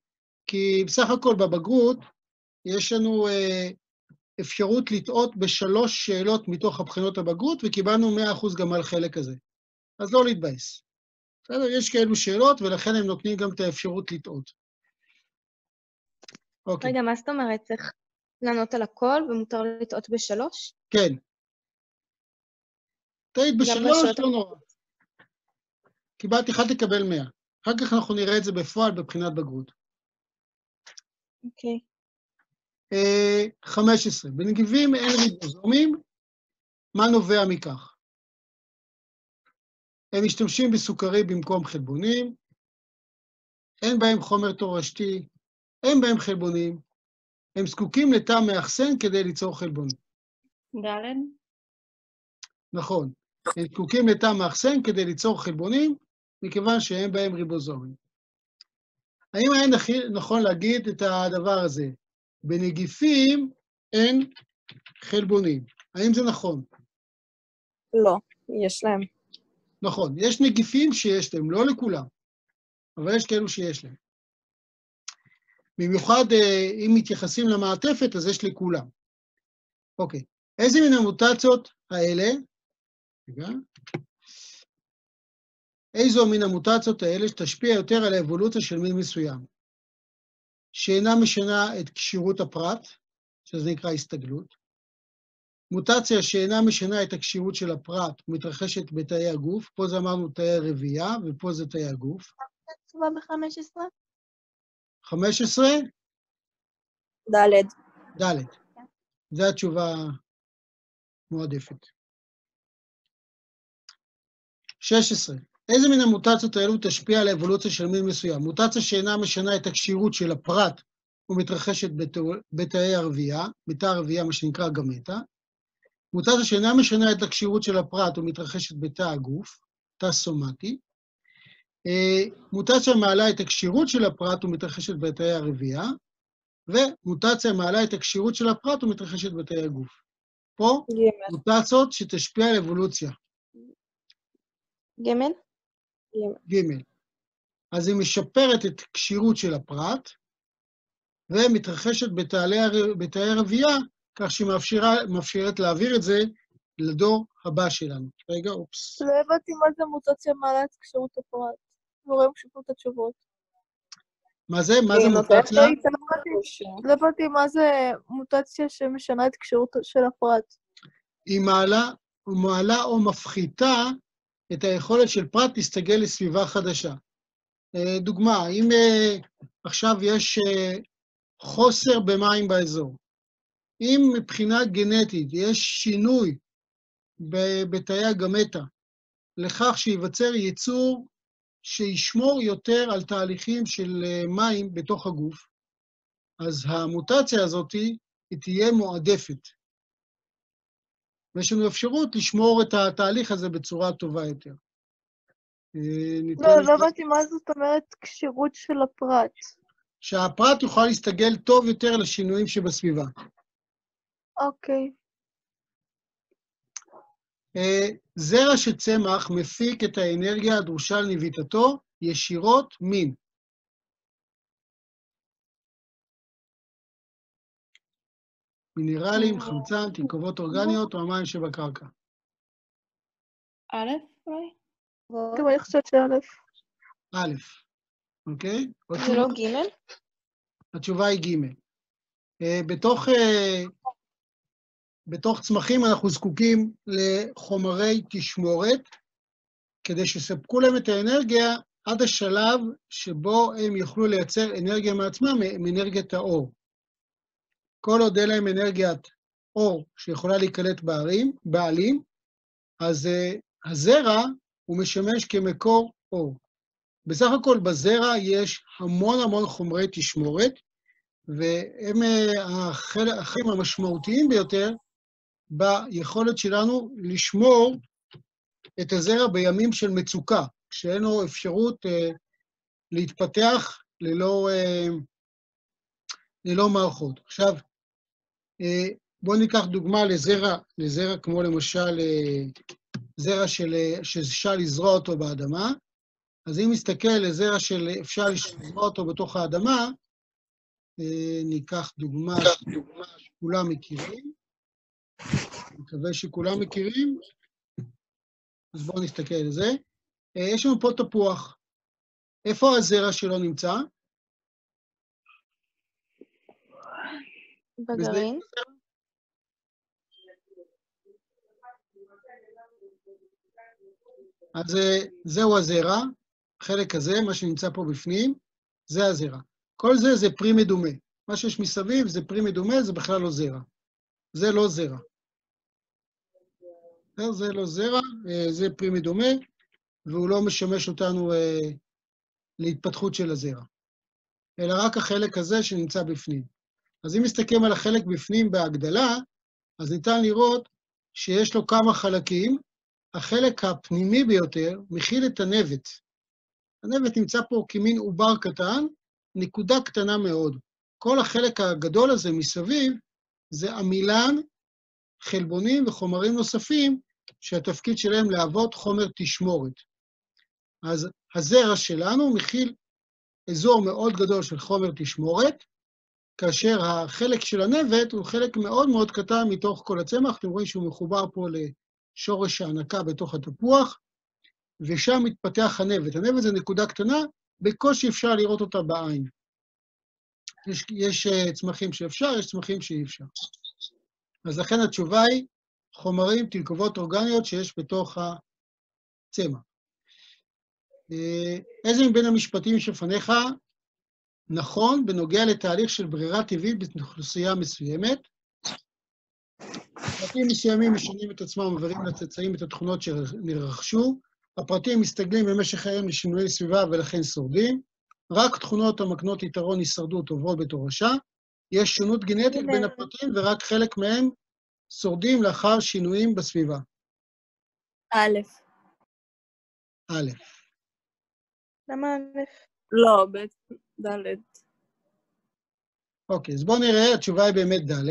כי בסך הכל בבגרות יש לנו אה, אפשרות לטעות בשלוש שאלות מתוך הבחינות הבגרות, וקיבלנו 100% גם על חלק הזה. אז לא להתבאס. בסדר? יש כאלו שאלות, ולכן הם נותנים גם את האפשרות לטעות. אוקיי, רגע, מה זאת אומרת? צריך לענות על הכל ומותר לטעות בשלוש? כן. טעית בשלוש, לא נורא. קיבלת, יכולת לקבל 100. אחר כך אנחנו נראה את זה בפועל בבחינת בגרות. אוקיי. אה, 15. בנגיבים אין ריבוזומים, מה נובע מכך? הם משתמשים בסוכרי במקום חלבונים, אין בהם חומר תורשתי, אין בהם חלבונים, הם זקוקים לתא מאחסן כדי ליצור חלבון. ד' נכון, הם זקוקים לתא מאחסן כדי ליצור חלבונים, מכיוון שאין בהם ריבוזומים. האם היה נכ- נכון להגיד את הדבר הזה? בנגיפים אין חלבונים. האם זה נכון? לא, יש להם. נכון, יש נגיפים שיש להם, לא לכולם, אבל יש כאלו שיש להם. במיוחד אה, אם מתייחסים למעטפת, אז יש לכולם. אוקיי. איזה מן המוטציות האלה, רגע, איזו מן המוטציות האלה שתשפיע יותר על האבולוציה של מין מסוים, שאינה משנה את כשירות הפרט, שזה נקרא הסתגלות, מוטציה שאינה משנה את הכשירות של הפרט ומתרחשת בתאי הגוף, פה זה אמרנו תאי רבייה ופה זה תאי הגוף. תשובה ב-15? 15, ד'. ד'. זו התשובה מועדפת. 16. איזה מן המוטציות האלו תשפיע על האבולוציה של מין מסוים? מוטציה שאינה משנה את הכשירות של הפרט ומתרחשת בתא- בתאי הרבייה, בתא הרבייה, מה שנקרא גמטה. מוטציה שאינה משנה את הכשירות של הפרט ומתרחשת בתא הגוף, תא סומטי. אה, מוטציה מעלה את הכשירות של הפרט ומתרחשת בתאי הרבייה, ומוטציה מעלה את הכשירות של הפרט ומתרחשת בתאי הגוף. פה ג'. מוטציות שתשפיע על אבולוציה, ג'? ג'. אז היא משפרת את כשירות של הפרט, ומתרחשת בתעלי בתאי הרבייה, כך שהיא מאפשרה- מאפשרת להעביר את זה לדור הבא שלנו. רגע, אופס. לא הבנתי מה זה מוטציה מעלה את כשירות הפרט. ורואים שפו את התשובות. מה זה? מה זה היא נותנת מוטציה? לא הבנתי- לא הבנתי מה זה מוטציה שמשנה את כשירות של הפרט. היא מעלה, מעלה או מפחיתה את היכולת של פרט להסתגל לסביבה חדשה. אה, דוגמה, אם אה, עכשיו יש אה, חוסר במים באזור, אם מבחינה גנטית יש שינוי בתאי הגמטה לכך שייווצר ייצור שישמור יותר על תהליכים של מים בתוך הגוף, אז המוטציה הזאת היא תהיה מועדפת. ויש לנו אפשרות לשמור את התהליך הזה בצורה טובה יותר. אה, לא, לא הבנתי מה זאת אומרת כשירות של הפרט. שהפרט יוכל להסתגל טוב יותר לשינויים שבסביבה. אוקיי. אה, זרע של צמח מפיק את האנרגיה הדרושה לנביטתו ישירות מין. מינרלים, חמצן, תרכובות אורגניות או המים שבקרקע. א', אולי? גם אני חושבת שא'. א', אוקיי? זה? לא ג'? התשובה היא ג'. אה, בתוך, אה, בתוך צמחים אנחנו זקוקים לחומרי תשמורת, כדי שיספקו להם את האנרגיה עד השלב שבו הם יוכלו לייצר אנרגיה מעצמם, מאנרגיית האור. כל עוד אין להם אנרגיית אור שיכולה להיקלט בערים, בעלים, אז אה, הזרע הוא משמש כמקור אור. בסך הכל בזרע יש המון המון חומרי תשמורת, והם אה, החל- החלקים המשמעותיים ביותר ביכולת שלנו לשמור את הזרע בימים של מצוקה, כשאין לו אפשרות אה, להתפתח ללא, אה, ללא מערכות. עכשיו, בואו ניקח דוגמה לזרע, לזרע כמו למשל אה, זרע של, אה, שאפשר לזרוע אותו באדמה, אז אם נסתכל לזרע של אפשר לזרוע אותו בתוך האדמה, אה, ניקח דוגמה שכולם מכירים, מקווה שכולם מכירים, אז בואו נסתכל על זה. אה, יש לנו פה תפוח. איפה הזרע שלו נמצא? בגרעין? אז אה, זהו הזרע, החלק הזה, מה שנמצא פה בפנים, זה הזרע. כל זה זה פרי מדומה. מה שיש מסביב זה פרי מדומה, זה בכלל לא זרע. זה לא זרע. זה, זה לא זרע, אה, זה פרי מדומה, והוא לא משמש אותנו אה, להתפתחות של הזרע, אלא רק החלק הזה שנמצא בפנים. אז אם מסתכלים על החלק בפנים בהגדלה, אז ניתן לראות שיש לו כמה חלקים. החלק הפנימי ביותר מכיל את הנבט. הנבט נמצא פה כמין עובר קטן, נקודה קטנה מאוד. כל החלק הגדול הזה מסביב זה עמילן, חלבונים וחומרים נוספים שהתפקיד שלהם להוות חומר תשמורת. אז הזרע שלנו מכיל אזור מאוד גדול של חומר תשמורת, כאשר החלק של הנבט הוא חלק מאוד מאוד קטן מתוך כל הצמח. אתם רואים שהוא מחובר פה לשורש ההנקה בתוך התפוח, ושם מתפתח הנבט. הנבט זה נקודה קטנה, בקושי אפשר לראות אותה בעין. יש, יש uh, צמחים שאפשר, יש צמחים שאי אפשר. אז לכן התשובה היא חומרים, תלכובות אורגניות שיש בתוך הצמח. Uh, איזה מבין המשפטים שלפניך נכון בנוגע לתהליך של ברירה טבעית באוכלוסייה מסוימת? פרטים מסוימים משנים את עצמם ומעבירים לצאצאים את התכונות שנרכשו. הפרטים מסתגלים במשך חייהם לשינויי סביבה ולכן שורדים. רק תכונות המקנות יתרון הישרדות עוברות בתורשה. יש שונות גנטית בין הפרטים ורק חלק מהם שורדים לאחר שינויים בסביבה. א'. א'. למה א'? לא, ב', ד'. אוקיי, אז בואו נראה, התשובה היא באמת ד'.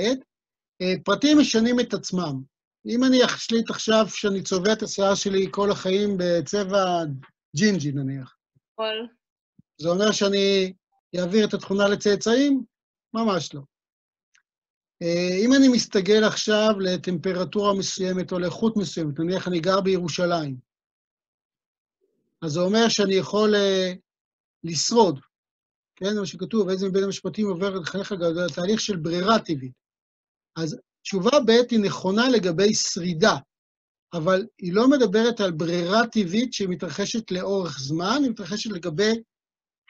אה, פרטים משנים את עצמם. אם אני אחליט עכשיו שאני צובע את השיער שלי כל החיים בצבע ג'ינג'י, נניח, כל. זה אומר שאני אעביר את התכונה לצאצאים? ממש לא. אה, אם אני מסתגל עכשיו לטמפרטורה מסוימת או לאיכות מסוימת, נניח אני גר בירושלים, אז זה אומר שאני יכול uh, לשרוד, כן? מה שכתוב, איזה מבין המשפטים עובר לחנך לתהליך של ברירה טבעית. אז תשובה ב' היא נכונה לגבי שרידה, אבל היא לא מדברת על ברירה טבעית שמתרחשת לאורך זמן, היא מתרחשת לגבי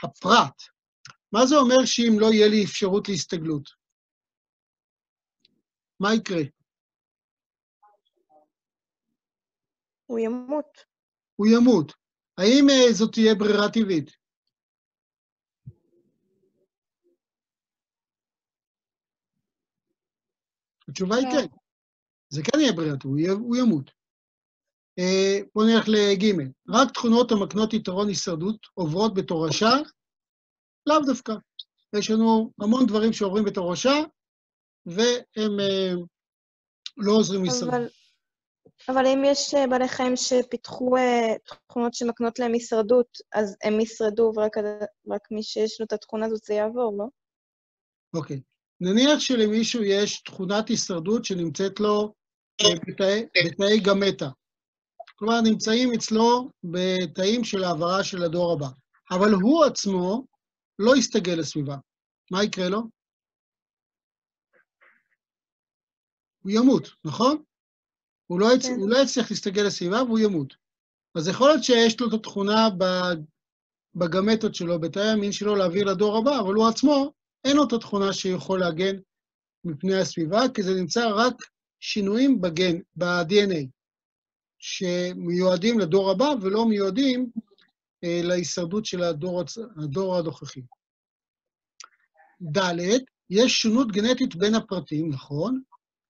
הפרט. מה זה אומר שאם לא יהיה לי אפשרות להסתגלות? מה יקרה? הוא ימות. הוא ימות. האם אה, זאת תהיה ברירה טבעית? התשובה היא לא. כן. זה כן יהיה ברירה טבעית, הוא יהיה- הוא ימות. אה, בואו נלך לג' רק תכונות המקנות יתרון הישרדות עוברות בתורשה? לאו דווקא. יש לנו המון דברים שעוברים בתורשה, והם אה, לא עוזרים להישרדות. אבל, אבל אם יש אה, בעלי חיים שפיתחו אה, תכונות שמקנות להם הישרדות, אז הם ישרדו, ורק רק מי שיש לו את התכונה הזאת זה יעבור, לא? אוקיי. נניח שלמישהו יש תכונת הישרדות שנמצאת לו אה, בתאי, בתאי גמטה. כלומר, נמצאים אצלו בתאים של העברה של הדור הבא. אבל הוא עצמו לא יסתגל לסביבה. מה יקרה לו? הוא ימות, נכון? הוא לא, יצ... כן. הוא לא יצליח להסתגל לסביבה והוא ימות. אז יכול להיות שיש לו את התכונה בגמטות שלו, בתאי המין שלו, להעביר לדור הבא, אבל הוא עצמו, אין לו את התכונה שיכול להגן מפני הסביבה, כי זה נמצא רק שינויים בגן, ב-DNA, שמיועדים לדור הבא ולא מיועדים אה, להישרדות של הדור, הדור הנוכחי. ד', יש שונות גנטית בין הפרטים, נכון,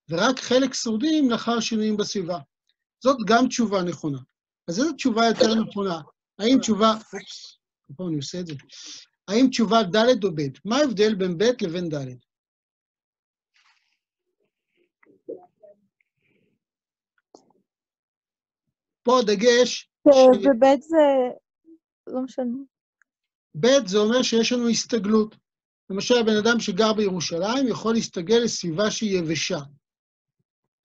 ורק חלק שורדים לאחר שינויים בסביבה. זאת גם תשובה נכונה. אז איזו תשובה יותר נכונה? האם תשובה... אופס, פעם אני עושה את זה. האם תשובה ד' או ב'? מה ההבדל בין ב' לבין ד'? פה הדגש, ש- וב' זה... לא משנה. ב' זה אומר שיש לנו הסתגלות. למשל, בן אדם שגר בירושלים יכול להסתגל לסביבה שהיא יבשה.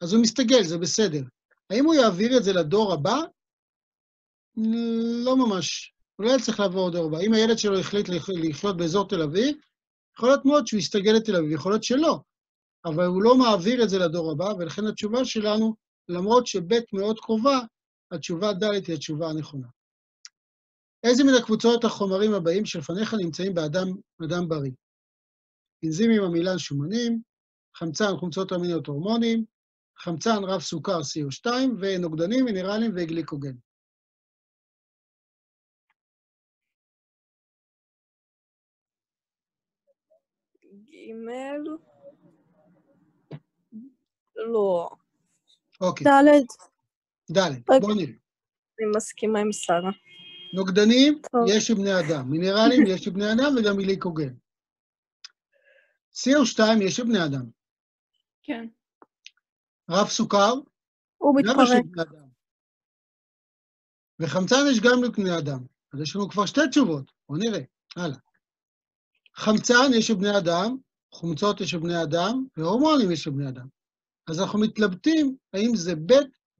אז הוא מסתגל, זה בסדר. האם הוא יעביר את זה לדור הבא? לא ממש. הוא לא יצטרך לעבור לדור הבא. אם הילד שלו החליט לח- לחיות באזור תל אביב, יכול להיות מאוד שהוא יסתגל לתל אביב, יכול להיות שלא. אבל הוא לא מעביר את זה לדור הבא, ולכן התשובה שלנו, למרות שב' מאוד קרובה, התשובה ד' היא התשובה הנכונה. איזה מן הקבוצות החומרים הבאים שלפניך נמצאים באדם אדם בריא? אנזימים עמילן שומנים, חמצן חומצות אמיניות הורמונים, חמצן רב סוכר CO2 ונוגדנים, מינרלים וגליקוגן. ג' לא. אוקיי, ד', ד'. בואו נראה. אני מסכימה עם שרה. נוגדנים, טוב. יש לבני אדם, מינרלים, יש לבני אדם וגם גליקוגן. CO2 יש לבני אדם, כן. רב סוכר, הוא מתפרק. וחמצן יש גם לבני אדם. אז יש לנו כבר שתי תשובות, בואו נראה, הלאה. חמצן יש לבני אדם, חומצות יש לבני אדם והורמונים יש לבני אדם. אז אנחנו מתלבטים האם זה ב',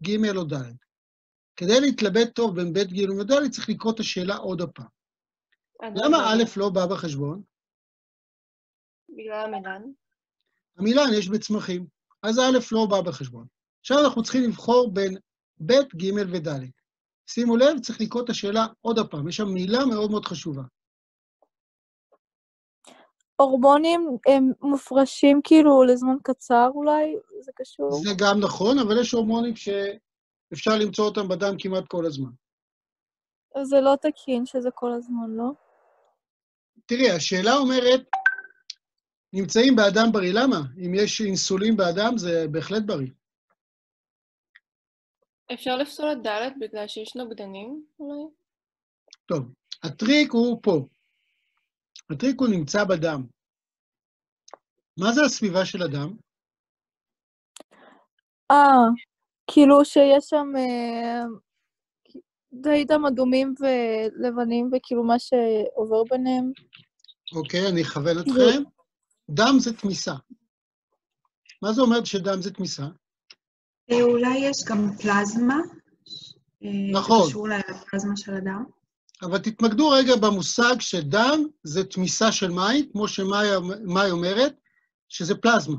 ג' או ד'. כדי להתלבט טוב בין ב', ג' וד', צריך לקרוא את השאלה עוד הפעם. למה א' לא בא בחשבון? בגלל המילן. המילן יש בצמחים, אז א' לא בא בחשבון. עכשיו אנחנו צריכים לבחור בין ב', ג' וד'. שימו לב, צריך לקרוא את השאלה עוד הפעם, יש שם מילה מאוד מאוד חשובה. הורמונים הם מופרשים כאילו לזמן קצר אולי? זה קשור? זה גם נכון, אבל יש הורמונים שאפשר למצוא אותם בדם כמעט כל הזמן. אז זה לא תקין שזה כל הזמן, לא? תראי, השאלה אומרת, נמצאים באדם בריא, למה? אם יש אינסולין באדם, זה בהחלט בריא. אפשר לפסול את ד' בגלל שיש נוגדנים, אולי? טוב, הטריק הוא פה. הטריק הוא נמצא בדם. מה זה הסביבה של הדם? אה, כאילו שיש שם אה, די דם אדומים ולבנים, וכאילו מה שעובר ביניהם. אוקיי, אני אכוון אתכם. דם זה תמיסה. מה זה אומר שדם זה תמיסה? אה, אולי יש גם פלזמה. אה, נכון. קשור לפלזמה של הדם. אבל תתמקדו רגע במושג שדם זה תמיסה של מים, כמו שמאי אומרת, שזה פלזמה.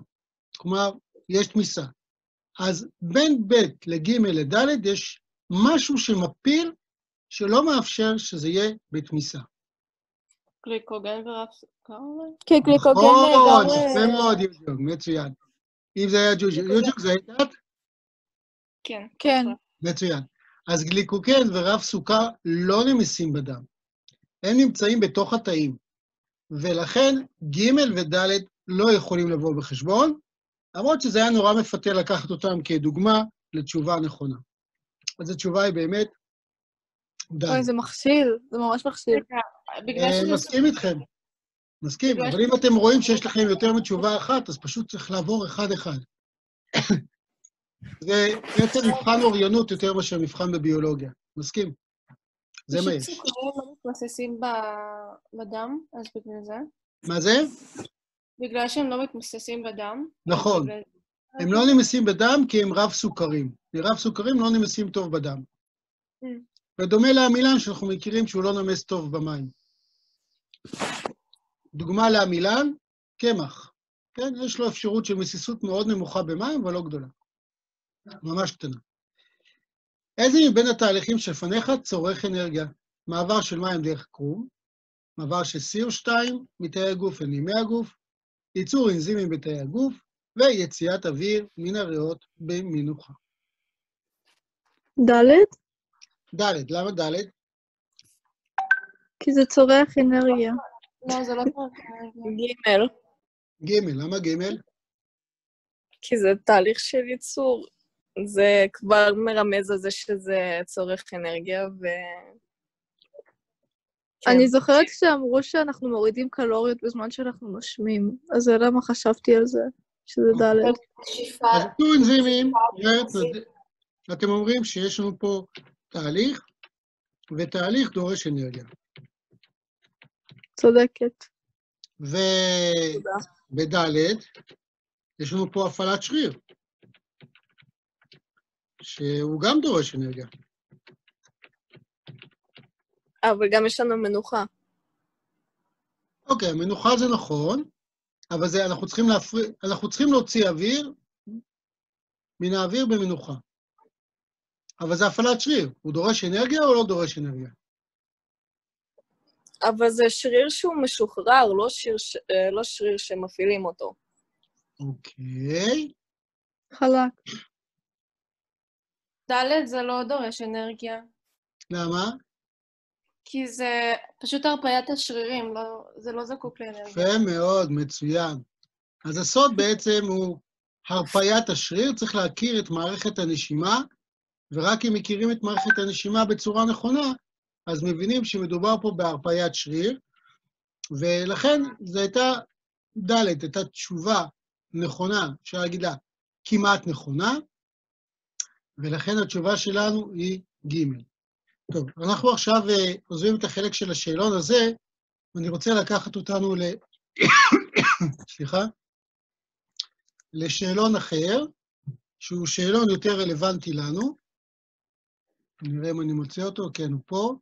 כלומר, יש תמיסה. אז בין ב' לג' לד' יש משהו שמפיל, שלא מאפשר שזה יהיה בתמיסה. גליקוגן ורב סוכר אולי? כן, גליקוגן נכון. יפה מאוד, יוג'וג, מצוין. אם זה היה ג'וג'וג, יוג'וג זה הייתה? כן. כן. מצוין. אז גליקוגן ורב סוכר לא נמסים בדם. הם נמצאים בתוך התאים, ולכן ג' וד' לא יכולים לבוא בחשבון, למרות שזה היה נורא מפתה לקחת אותם כדוגמה לתשובה נכונה. אז התשובה היא באמת ד'. אוי, זה מכשיל, זה ממש מכשיל. אה, שזה... מסכים איתכם. מסכים, אבל אם אתם רואים שיש לכם יותר מתשובה אחת, אז פשוט צריך לעבור אחד-אחד. זה בעצם מבחן אוריינות יותר מאשר מבחן בביולוגיה. מסכים? זה מה יש. סוכרים לא מתמססים בדם, אז בגלל זה. מה זה? בגלל שהם לא מתמססים בדם. נכון. הם לא נמסים בדם כי הם רב סוכרים. רב סוכרים לא נמסים טוב בדם. Mm. בדומה לעמילן שאנחנו מכירים שהוא לא נמס טוב במים. דוגמה לעמילן, קמח. כן, יש לו אפשרות של מסיסות מאוד נמוכה במים, אבל לא גדולה. ממש קטנה. איזה מבין התהליכים שלפניך צורך אנרגיה? מעבר של מים דרך קרום, מעבר של CO2 מתאי הגוף אל נימי הגוף, ייצור אנזימים בתאי הגוף, ויציאת אוויר מן הריאות במנוחה. ד', ד', למה ד'? כי זה צורך אנרגיה. לא, זה לא צריך אנרגיה. ג', ג', למה ג'? כי זה תהליך של ייצור. זה כבר מרמז על זה שזה צורך אנרגיה, ו... כן. אני זוכרת כשאמרו שאנחנו מורידים קלוריות בזמן שאנחנו נושמים, אז זה למה חשבתי על זה, שזה ד'. אז תנו אנזימים, ואתם אומרים שיש לנו פה תהליך, ותהליך דורש אנרגיה. צודקת. ובד' יש לנו פה הפעלת שריר, שהוא גם דורש אנרגיה. אבל גם יש לנו מנוחה. אוקיי, המנוחה זה נכון, אבל זה, אנחנו צריכים להפריד, אנחנו צריכים להוציא אוויר מן האוויר במנוחה. אבל זה הפעלת שריר. הוא דורש אנרגיה או לא דורש אנרגיה? אבל זה שריר שהוא משוחרר, לא, שיר, ש- אה, לא שריר שמפעילים אותו. אוקיי. חלק. ד' זה לא דורש אנרגיה, למה? כי זה פשוט הרפיית השרירים, לא, זה לא זקוק לאנרגיה. יפה מאוד, מצוין. אז הסוד בעצם הוא הרפיית השריר, צריך להכיר את מערכת הנשימה, ורק אם מכירים את מערכת הנשימה בצורה נכונה, אז מבינים שמדובר פה בהרפיית שריר, ולכן זו הייתה ד', הייתה תשובה נכונה, אפשר להגיד לה כמעט נכונה, ולכן התשובה שלנו היא ג'. טוב, אנחנו עכשיו אה, עוזבים את החלק של השאלון הזה, ואני רוצה לקחת אותנו ל... סליחה, לשאלון אחר, שהוא שאלון יותר רלוונטי לנו. נראה אם אני מוצא אותו, כן, הוא פה.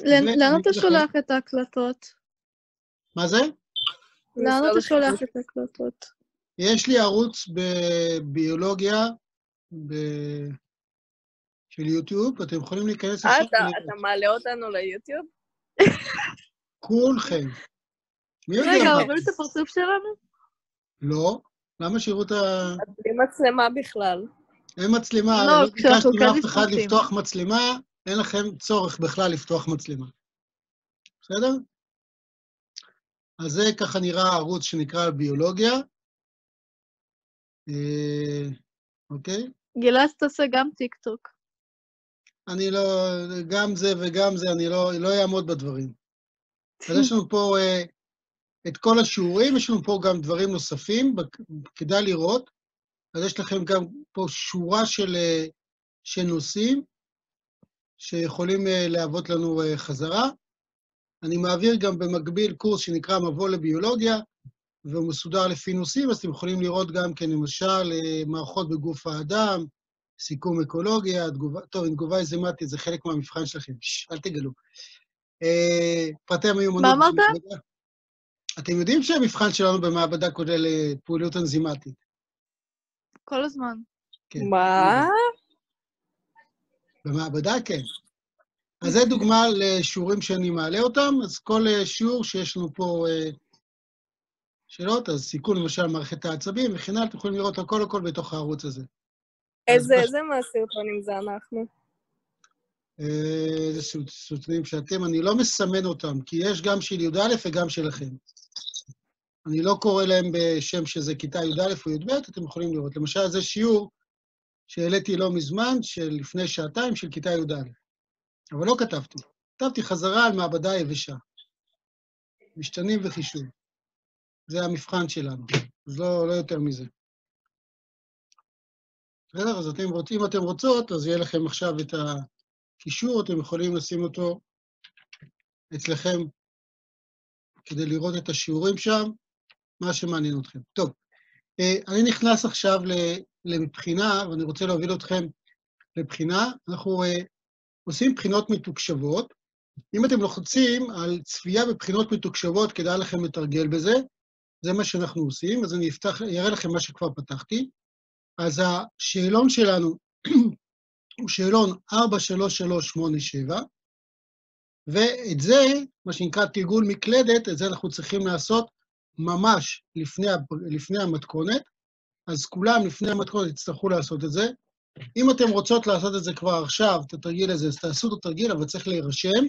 לאן אתה שולח את ההקלטות? מה זה? לאן אתה שולח. את ההקלטות? יש לי ערוץ בביולוגיה ב... של יוטיוב, אתם יכולים להיכנס אה, אתה. אתה מעלה אותנו ליוטיוב? כולכם. מי יודע רגע? רואים את הפרצוף שלנו? לא. למה שיראו את ה... בלי מצלמה בכלל. אין מצלמה, לא, לא ביקשתי מאף אחד. לפתוח מצלמה, אין לכם צורך בכלל לפתוח מצלמה. בסדר? אז זה ככה נראה הערוץ שנקרא ביולוגיה. אה, אוקיי? גלעד תעשה גם טיק טוק. אני לא, גם זה וגם זה, אני לא, לא אעמוד בדברים. אז יש לנו פה אה, את כל השיעורים, יש לנו פה גם דברים נוספים, כדאי לראות. אז יש לכם גם פה שורה של, אה, של נושאים שיכולים אה, להוות לנו אה, חזרה. אני מעביר גם במקביל קורס שנקרא מבוא לביולוגיה, והוא מסודר לפי נושאים, אז אתם יכולים לראות גם כן, למשל, אה, מערכות בגוף האדם, סיכום אקולוגיה, תגובה, טוב, עם תגובה אנזימטית זה חלק מהמבחן שלכם, שש, אל תגלו. אה, פרטי המיומנות... מה אמרת? אתם יודעים שהמבחן שלנו במעבדה כולל אה, פעילות אנזימטית. כל הזמן. כן. מה? במעבדה, כן. אז זו דוגמה לשיעורים שאני מעלה אותם, אז כל אה, שיעור שיש לנו פה שאלות, אז סיכון למשל מערכת העצבים וכן הלאה, אתם יכולים לראות הכל הכל בתוך הערוץ הזה. איזה אז- איזה מהסרטונים זה אנחנו? אה, איזה סרט- סרטונים שאתם, אני לא מסמן אותם, כי יש גם של י"א וגם שלכם. אני לא קורא להם בשם שזה כיתה י"א או י"ב, אתם יכולים לראות. למשל, זה שיעור שהעליתי לא מזמן, של לפני שעתיים, של כיתה י"א. אבל לא כתבתי. כתבתי חזרה על מעבדה יבשה. משתנים וחישוב. זה המבחן שלנו, אז לא, לא יותר מזה. בסדר? אז אתם רוצים, אם אתם רוצות, אז יהיה לכם עכשיו את הקישור, אתם יכולים לשים אותו אצלכם כדי לראות את השיעורים שם, מה שמעניין אתכם. טוב, אה, אני נכנס עכשיו לבחינה, ואני רוצה להוביל אתכם לבחינה. אנחנו אה, עושים בחינות מתוקשבות. אם אתם לוחצים על צפייה בבחינות מתוקשבות, כדאי לכם לתרגל בזה. זה מה שאנחנו עושים, אז אני אפתח, אראה לכם מה שכבר פתחתי. אז השאלון שלנו הוא שאלון 43387, ואת זה, מה שנקרא תרגול מקלדת, את זה אנחנו צריכים לעשות ממש לפני, לפני המתכונת, אז כולם לפני המתכונת יצטרכו לעשות את זה. אם אתם רוצות לעשות את זה כבר עכשיו, את התרגיל הזה, אז תעשו את התרגיל, אבל צריך להירשם.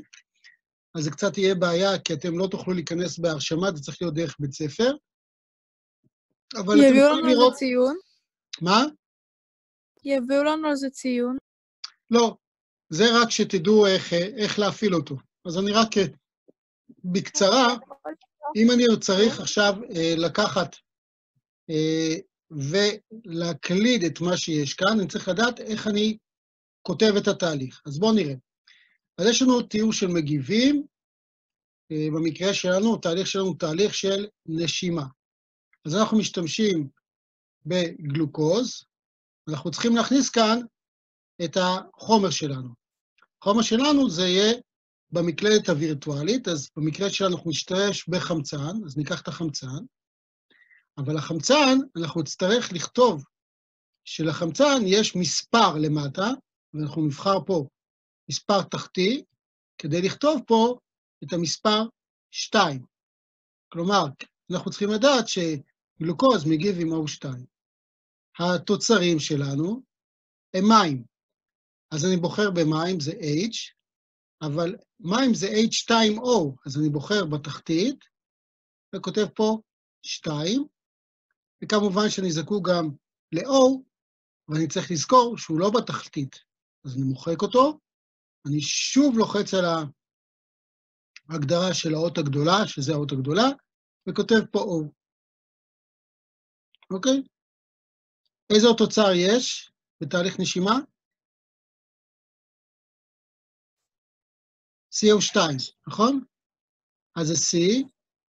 אז זה קצת יהיה בעיה, כי אתם לא תוכלו להיכנס בהרשמה, זה צריך להיות דרך בית ספר. אבל אתם יביאו יכולים לנו לראות... איזה ציון? מה? יביאו לנו איזה ציון? לא, זה רק שתדעו איך, איך להפעיל אותו. אז אני רק בקצרה, אם אני צריך עכשיו אה, לקחת אה, ולהקליד את מה שיש כאן, אני צריך לדעת איך אני כותב את התהליך. אז בואו נראה. אז יש לנו תיאור של מגיבים, אה, במקרה שלנו, התהליך שלנו הוא תהליך של נשימה. אז אנחנו משתמשים בגלוקוז, אנחנו צריכים להכניס כאן את החומר שלנו. החומר שלנו זה יהיה במקלדת הווירטואלית, אז במקרה שלנו אנחנו נשתמש בחמצן, אז ניקח את החמצן, אבל החמצן, אנחנו נצטרך לכתוב שלחמצן יש מספר למטה, ואנחנו נבחר פה מספר תחתי, כדי לכתוב פה את המספר 2. כלומר, אנחנו צריכים לדעת שגלוקוז מגיב עם O2. התוצרים שלנו הם מים. אז אני בוחר במים, זה H, אבל מים זה H2O, אז אני בוחר בתחתית, וכותב פה 2, וכמובן שאני זקוק גם ל-O, ואני צריך לזכור שהוא לא בתחתית. אז אני מוחק אותו, אני שוב לוחץ על ההגדרה של האות הגדולה, שזה האות הגדולה, וכותב פה O. אוקיי? איזה עוד תוצר יש בתהליך נשימה? CO2, נכון? אז זה C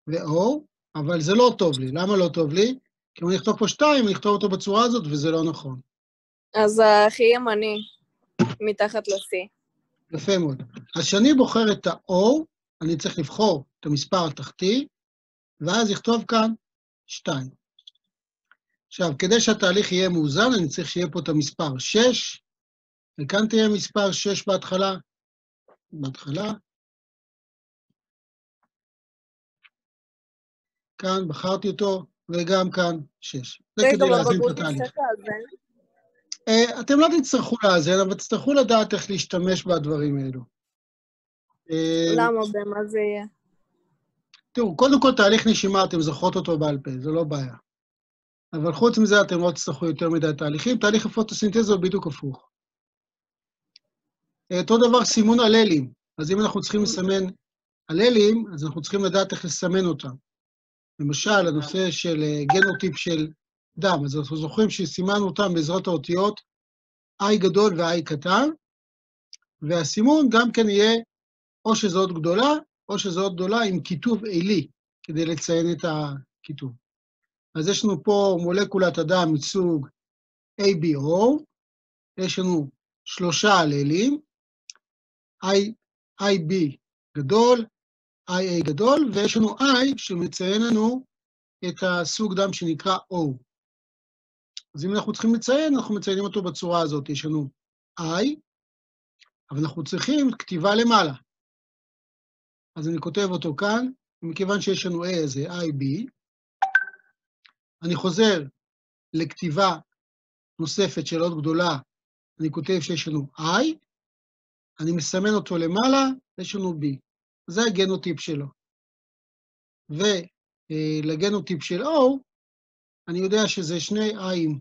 ו-O, אבל זה לא טוב לי. למה לא טוב לי? כי אם אני אכתוב פה 2, אני אכתוב אותו בצורה הזאת, וזה לא נכון. אז הכי ימני, מתחת ל-C. יפה מאוד. אז כשאני בוחר את ה-O, אני צריך לבחור את המספר התחתי, ואז לכתוב כאן 2. עכשיו, כדי שהתהליך יהיה מאוזן, אני צריך שיהיה פה את המספר 6, וכאן תהיה מספר 6 בהתחלה, בהתחלה. כאן בחרתי אותו, וגם כאן 6. זה כדי להזין את התהליך. אה, אתם לא תצטרכו לאזן, אבל תצטרכו לדעת איך להשתמש בדברים האלו. אה, למה? במה זה יהיה? תראו, קודם כל תהליך נשימה, אתם זוכרות אותו בעל פה, זה לא בעיה. אבל חוץ מזה, אתם לא תצטרכו יותר מדי תהליכים. תהליך הפוטוסינתזה הוא בדיוק הפוך. אה, אותו דבר סימון אללים. אז אם אנחנו צריכים לסמן אללים, אז אנחנו צריכים לדעת איך לסמן אותם. למשל, הנושא של גנוטיפ של דם, אז אנחנו זוכרים שסימנו אותם בעזרת האותיות I גדול ו-I קטן, והסימון גם כן יהיה או שזו אות גדולה, או שזו אות גדולה עם כיתוב עילי, כדי לציין את הכיתוב. אז יש לנו פה מולקולת הדם מסוג ABO, יש לנו שלושה אללים, I, IB גדול, IA גדול, ויש לנו I שמציין לנו את הסוג דם שנקרא O. אז אם אנחנו צריכים לציין, אנחנו מציינים אותו בצורה הזאת. יש לנו I, אבל אנחנו צריכים כתיבה למעלה. אז אני כותב אותו כאן, מכיוון שיש לנו A, זה IB. אני חוזר לכתיבה נוספת של אות גדולה, אני כותב שיש לנו I, אני מסמן אותו למעלה, יש לנו B. זה הגנוטיפ שלו. ולגנוטיפ של O, אני יודע שזה שני I'ים,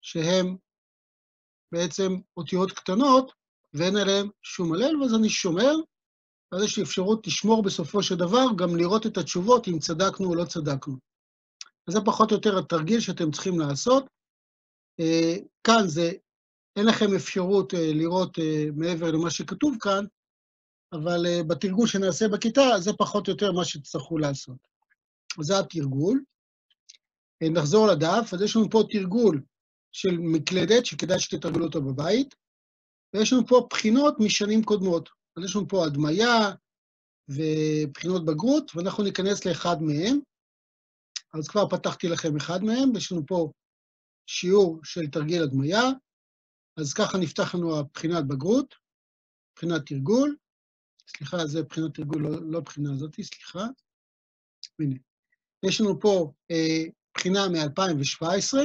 שהם בעצם אותיות קטנות, ואין עליהם שום הלל, ואז אני שומר, ואז יש לי אפשרות לשמור בסופו של דבר, גם לראות את התשובות, אם צדקנו או לא צדקנו. אז זה פחות או יותר התרגיל שאתם צריכים לעשות. אה, כאן זה, אין לכם אפשרות אה, לראות אה, מעבר למה שכתוב כאן, אבל אה, בתרגול שנעשה בכיתה, זה פחות או יותר מה שתצטרכו לעשות. זה התרגול. אה, נחזור לדף, אז יש לנו פה תרגול של מקלדת, שכדאי שתתרגלו אותו בבית, ויש לנו פה בחינות משנים קודמות. אז יש לנו פה הדמיה ובחינות בגרות, ואנחנו ניכנס לאחד מהם. אז כבר פתחתי לכם אחד מהם, יש לנו פה שיעור של תרגיל הדמיה, אז ככה נפתח לנו הבחינת בגרות, בחינת תרגול. סליחה, זה בחינת תרגול, לא, לא בחינה הזאת, סליחה. הנה. יש לנו פה אה, בחינה מ-2017,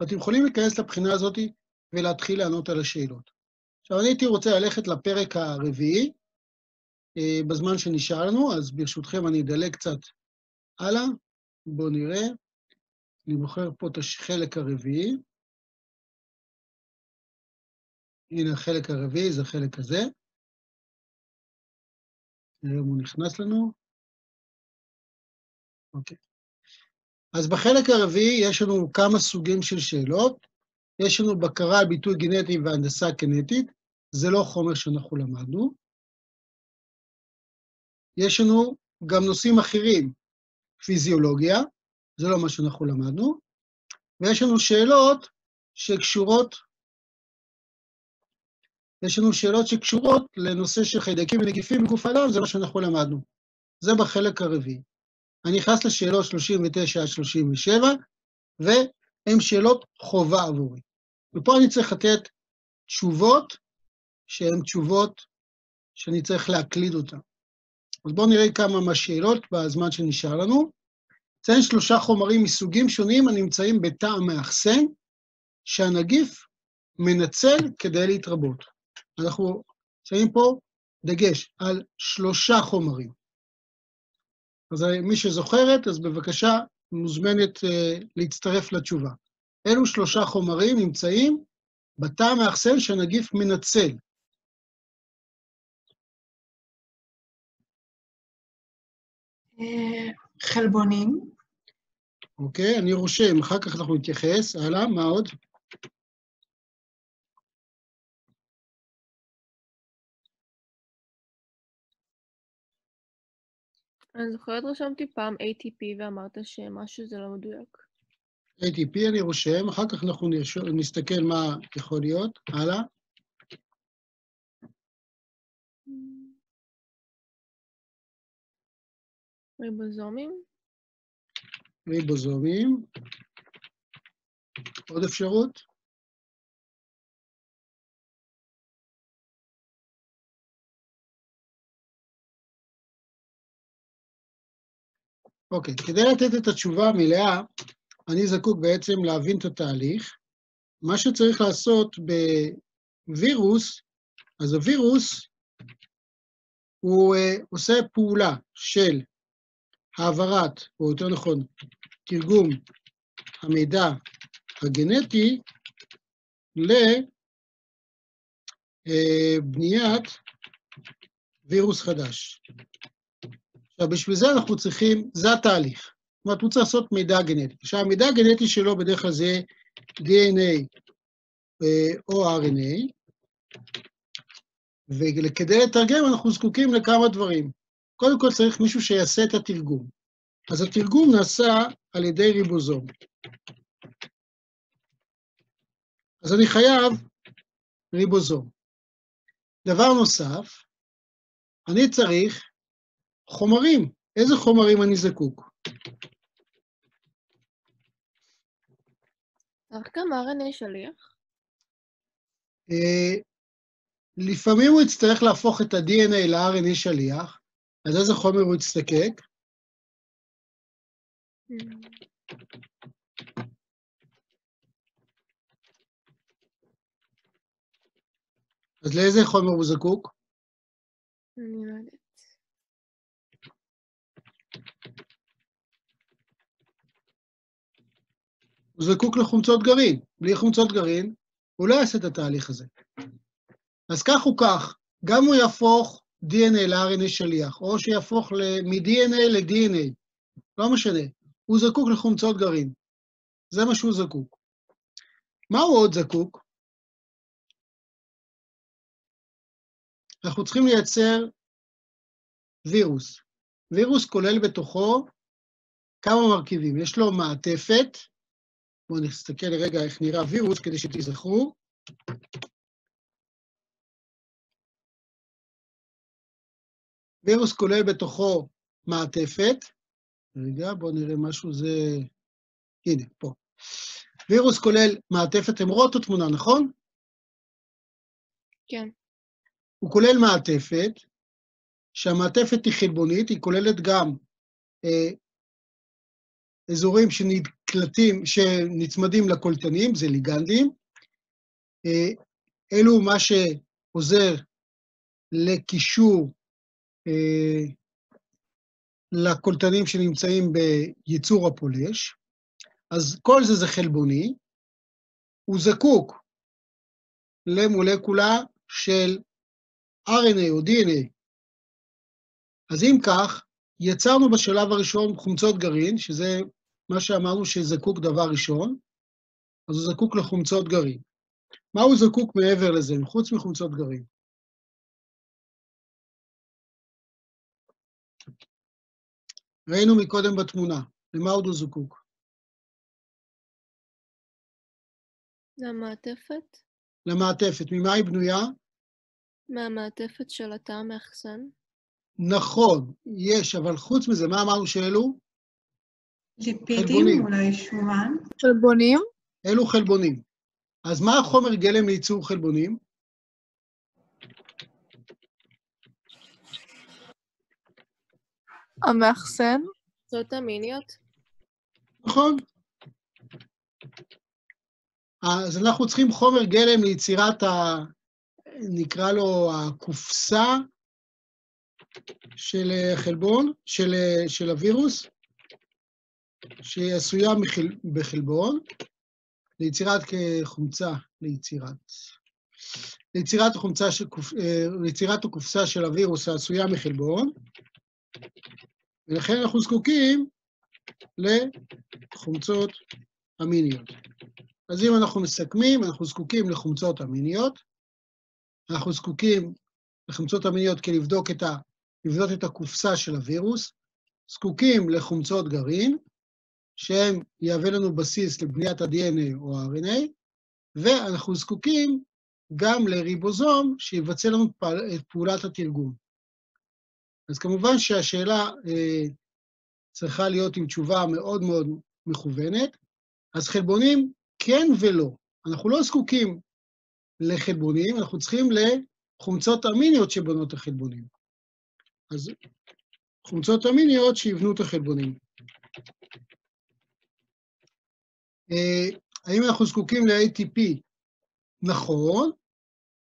ואתם יכולים להיכנס לבחינה הזאת ולהתחיל לענות על השאלות. עכשיו, אני הייתי רוצה ללכת לפרק הרביעי, אה, בזמן שנשאר לנו, אז ברשותכם אני אדלג קצת הלאה. בואו נראה. אני בוחר פה את החלק הרביעי. הנה החלק הרביעי, זה החלק הזה. נראה אם הוא נכנס לנו. אוקיי. אז בחלק הרביעי יש לנו כמה סוגים של שאלות. יש לנו בקרה על ביטוי גנטי והנדסה קנטית, זה לא חומר שאנחנו למדנו. יש לנו גם נושאים אחרים, פיזיולוגיה, זה לא מה שאנחנו למדנו, ויש לנו שאלות שקשורות, יש לנו שאלות שקשורות לנושא של חיידקים ונגיפים בגוף האדם, זה מה שאנחנו למדנו. זה בחלק הרביעי. אני נכנס לשאלות 39 עד 37, והן שאלות חובה עבורי. ופה אני צריך לתת תשובות שהן תשובות שאני צריך להקליד אותן. אז בואו נראה כמה מהשאלות בזמן שנשאר לנו. ציין שלושה חומרים מסוגים שונים הנמצאים בתא המאחסן, שהנגיף מנצל כדי להתרבות. אנחנו שמים פה דגש על שלושה חומרים. אז מי שזוכרת, אז בבקשה, מוזמנת uh, להצטרף לתשובה. אלו שלושה חומרים נמצאים בתא המאחסן שהנגיף מנצל. אה, חלבונים, אוקיי? אני רושם, אחר כך אנחנו נתייחס. הלאה, מה עוד? אני זוכרת רשמתי פעם ATP ואמרת שמשהו זה לא מדויק. ATP אני רושם, אחר כך אנחנו נרשום, נסתכל מה יכול להיות. הלאה. ריבוזומים? ריבוזומים. עוד אפשרות? אוקיי, כדי לתת את התשובה המלאה, אני זקוק בעצם להבין את התהליך. מה שצריך לעשות בווירוס, אז הווירוס הוא uh, עושה פעולה של העברת, או יותר נכון, תרגום המידע הגנטי לבניית וירוס חדש. עכשיו, בשביל זה אנחנו צריכים, זה התהליך. זאת אומרת, הוא צריך לעשות מידע גנטי. עכשיו, המידע הגנטי שלו בדרך כלל זה DNA או RNA, וכדי לתרגם אנחנו זקוקים לכמה דברים. קודם כל צריך מישהו שיעשה את התרגום. אז התרגום נעשה על ידי ריבוזום. אז אני חייב ריבוזום. דבר נוסף, אני צריך חומרים. איזה חומרים אני זקוק? צריך גם RNA שליח? Uh, לפעמים הוא יצטרך להפוך את ה-DNA ל-RNA שליח, אז איזה חומר הוא יצטקק? אז לאיזה חומר הוא זקוק? אני לא יודעת. הוא זקוק לחומצות גרעין. בלי חומצות גרעין, הוא לא יעשה את התהליך הזה. אז כך הוא כך, גם הוא יהפוך DNA ל-RNA שליח, או שיהפוך מ-DNA ל-DNA, לא משנה, הוא זקוק לחומצות גרעין. זה מה שהוא זקוק. מה הוא עוד זקוק? אנחנו צריכים לייצר וירוס. וירוס כולל בתוכו כמה מרכיבים. יש לו מעטפת, בואו נסתכל לרגע איך נראה וירוס כדי שתזכרו. וירוס כולל בתוכו מעטפת. רגע, בואו נראה משהו, זה... הנה, פה. וירוס כולל מעטפת, אתם רואות את התמונה, נכון? כן. הוא כולל מעטפת, שהמעטפת היא חלבונית, היא כוללת גם אה, אזורים שנקלטים, שנצמדים לקולטנים, זה ליגנדים. אה, אלו מה שעוזר לקישור אה, לקולטנים שנמצאים בייצור הפולש. אז כל זה זה חלבוני. הוא זקוק למולקולה של RNA או DNA. אז אם כך, יצרנו בשלב הראשון חומצות גרעין, שזה מה שאמרנו שזקוק דבר ראשון, אז הוא זקוק לחומצות גרעין. מה הוא זקוק מעבר לזה, חוץ מחומצות גרעין? ראינו מקודם בתמונה, למה עוד הוא זקוק? למעטפת? למעטפת. ממה היא בנויה? מהמעטפת של התא המאחסן? נכון, יש, אבל חוץ מזה, מה אמרנו שאלו? ליפידים, חלבונים. אולי שומן. חלבונים? אלו חלבונים. אז מה החומר גלם לייצור חלבונים? המאחסן? זאת המיניות? נכון. אז אנחנו צריכים חומר גלם ליצירת ה... נקרא לו הקופסה של חלבון, של, של הווירוס, שהיא עשויה מחל... בחלבון, ליצירת חומצה, ליצירת, ליצירת החומצה של, אה, ליצירת הקופסה של הווירוס העשויה מחלבון, ולכן אנחנו זקוקים לחומצות אמיניות. אז אם אנחנו מסכמים, אנחנו זקוקים לחומצות אמיניות, אנחנו זקוקים לחומצות אמיניות כדי לבדוק את, ה, לבדוק את הקופסה של הווירוס, זקוקים לחומצות גרעין, שהם יהווה לנו בסיס לבניית ה-DNA או ה-RNA, ואנחנו זקוקים גם לריבוזום שיבצע לנו את פעולת התרגום. אז כמובן שהשאלה אה, צריכה להיות עם תשובה מאוד מאוד מכוונת. אז חלבונים, כן ולא. אנחנו לא זקוקים לחלבונים, אנחנו צריכים לחומצות אמיניות שבונות את החלבונים. אז חומצות אמיניות שיבנו את החלבונים. אה, האם אנחנו זקוקים ל-ATP? נכון,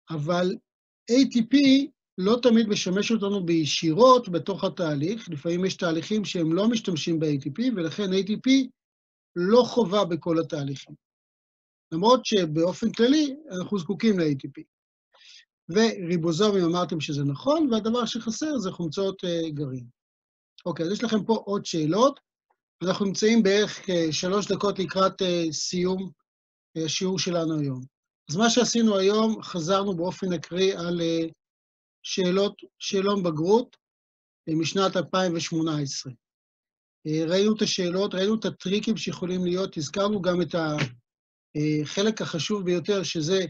אבל ATP לא תמיד משמש אותנו בישירות בתוך התהליך, לפעמים יש תהליכים שהם לא משתמשים ב-ATP, ולכן ATP לא חובה בכל התהליכים. למרות שבאופן כללי אנחנו זקוקים ל-ATP. וריבוזומים אמרתם שזה נכון, והדבר שחסר זה חומצות uh, גרעין. אוקיי, אז יש לכם פה עוד שאלות. אנחנו נמצאים בערך uh, שלוש דקות לקראת uh, סיום uh, השיעור שלנו היום. אז מה שעשינו היום, חזרנו באופן אקראי על שאלות, שאלון בגרות משנת 2018. Uh, ראינו את השאלות, ראינו את הטריקים שיכולים להיות, הזכרנו גם את החלק החשוב ביותר, שזה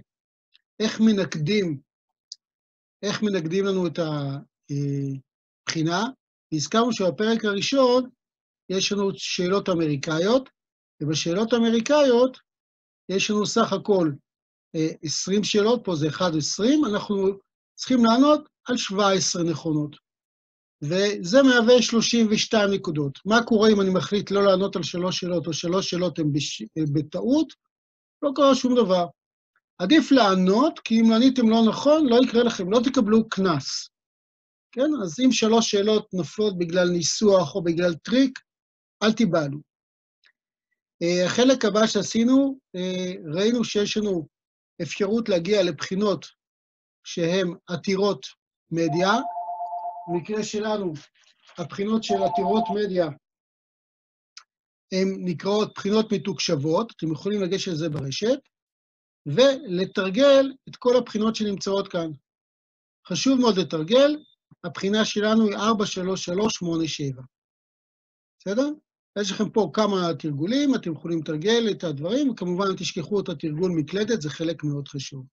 איך מנקדים איך מנגדים לנו את הבחינה. הזכרנו שבפרק הראשון יש לנו שאלות אמריקאיות, ובשאלות האמריקאיות יש לנו סך הכל 20 שאלות, פה זה 1-20, אנחנו צריכים לענות על 17 נכונות. וזה מהווה 32 נקודות. מה קורה אם אני מחליט לא לענות על שלוש שאלות, או שלוש שאלות הן בש... בטעות? לא קרה שום דבר. עדיף לענות, כי אם עניתם לא נכון, לא יקרה לכם, לא תקבלו קנס. כן? אז אם שלוש שאלות נופלות בגלל ניסוח או בגלל טריק, אל תיבהלו. Uh, החלק הבא שעשינו, uh, ראינו שיש לנו אפשרות להגיע לבחינות שהן עתירות מדיה. במקרה שלנו, הבחינות של עתירות מדיה הן נקראות בחינות מתוקשבות, אתם יכולים לגשת לזה ברשת. ולתרגל את כל הבחינות שנמצאות כאן. חשוב מאוד לתרגל, הבחינה שלנו היא 43387. בסדר? יש לכם פה כמה תרגולים, אתם יכולים לתרגל את הדברים, וכמובן תשכחו את התרגול מקלדת, זה חלק מאוד חשוב.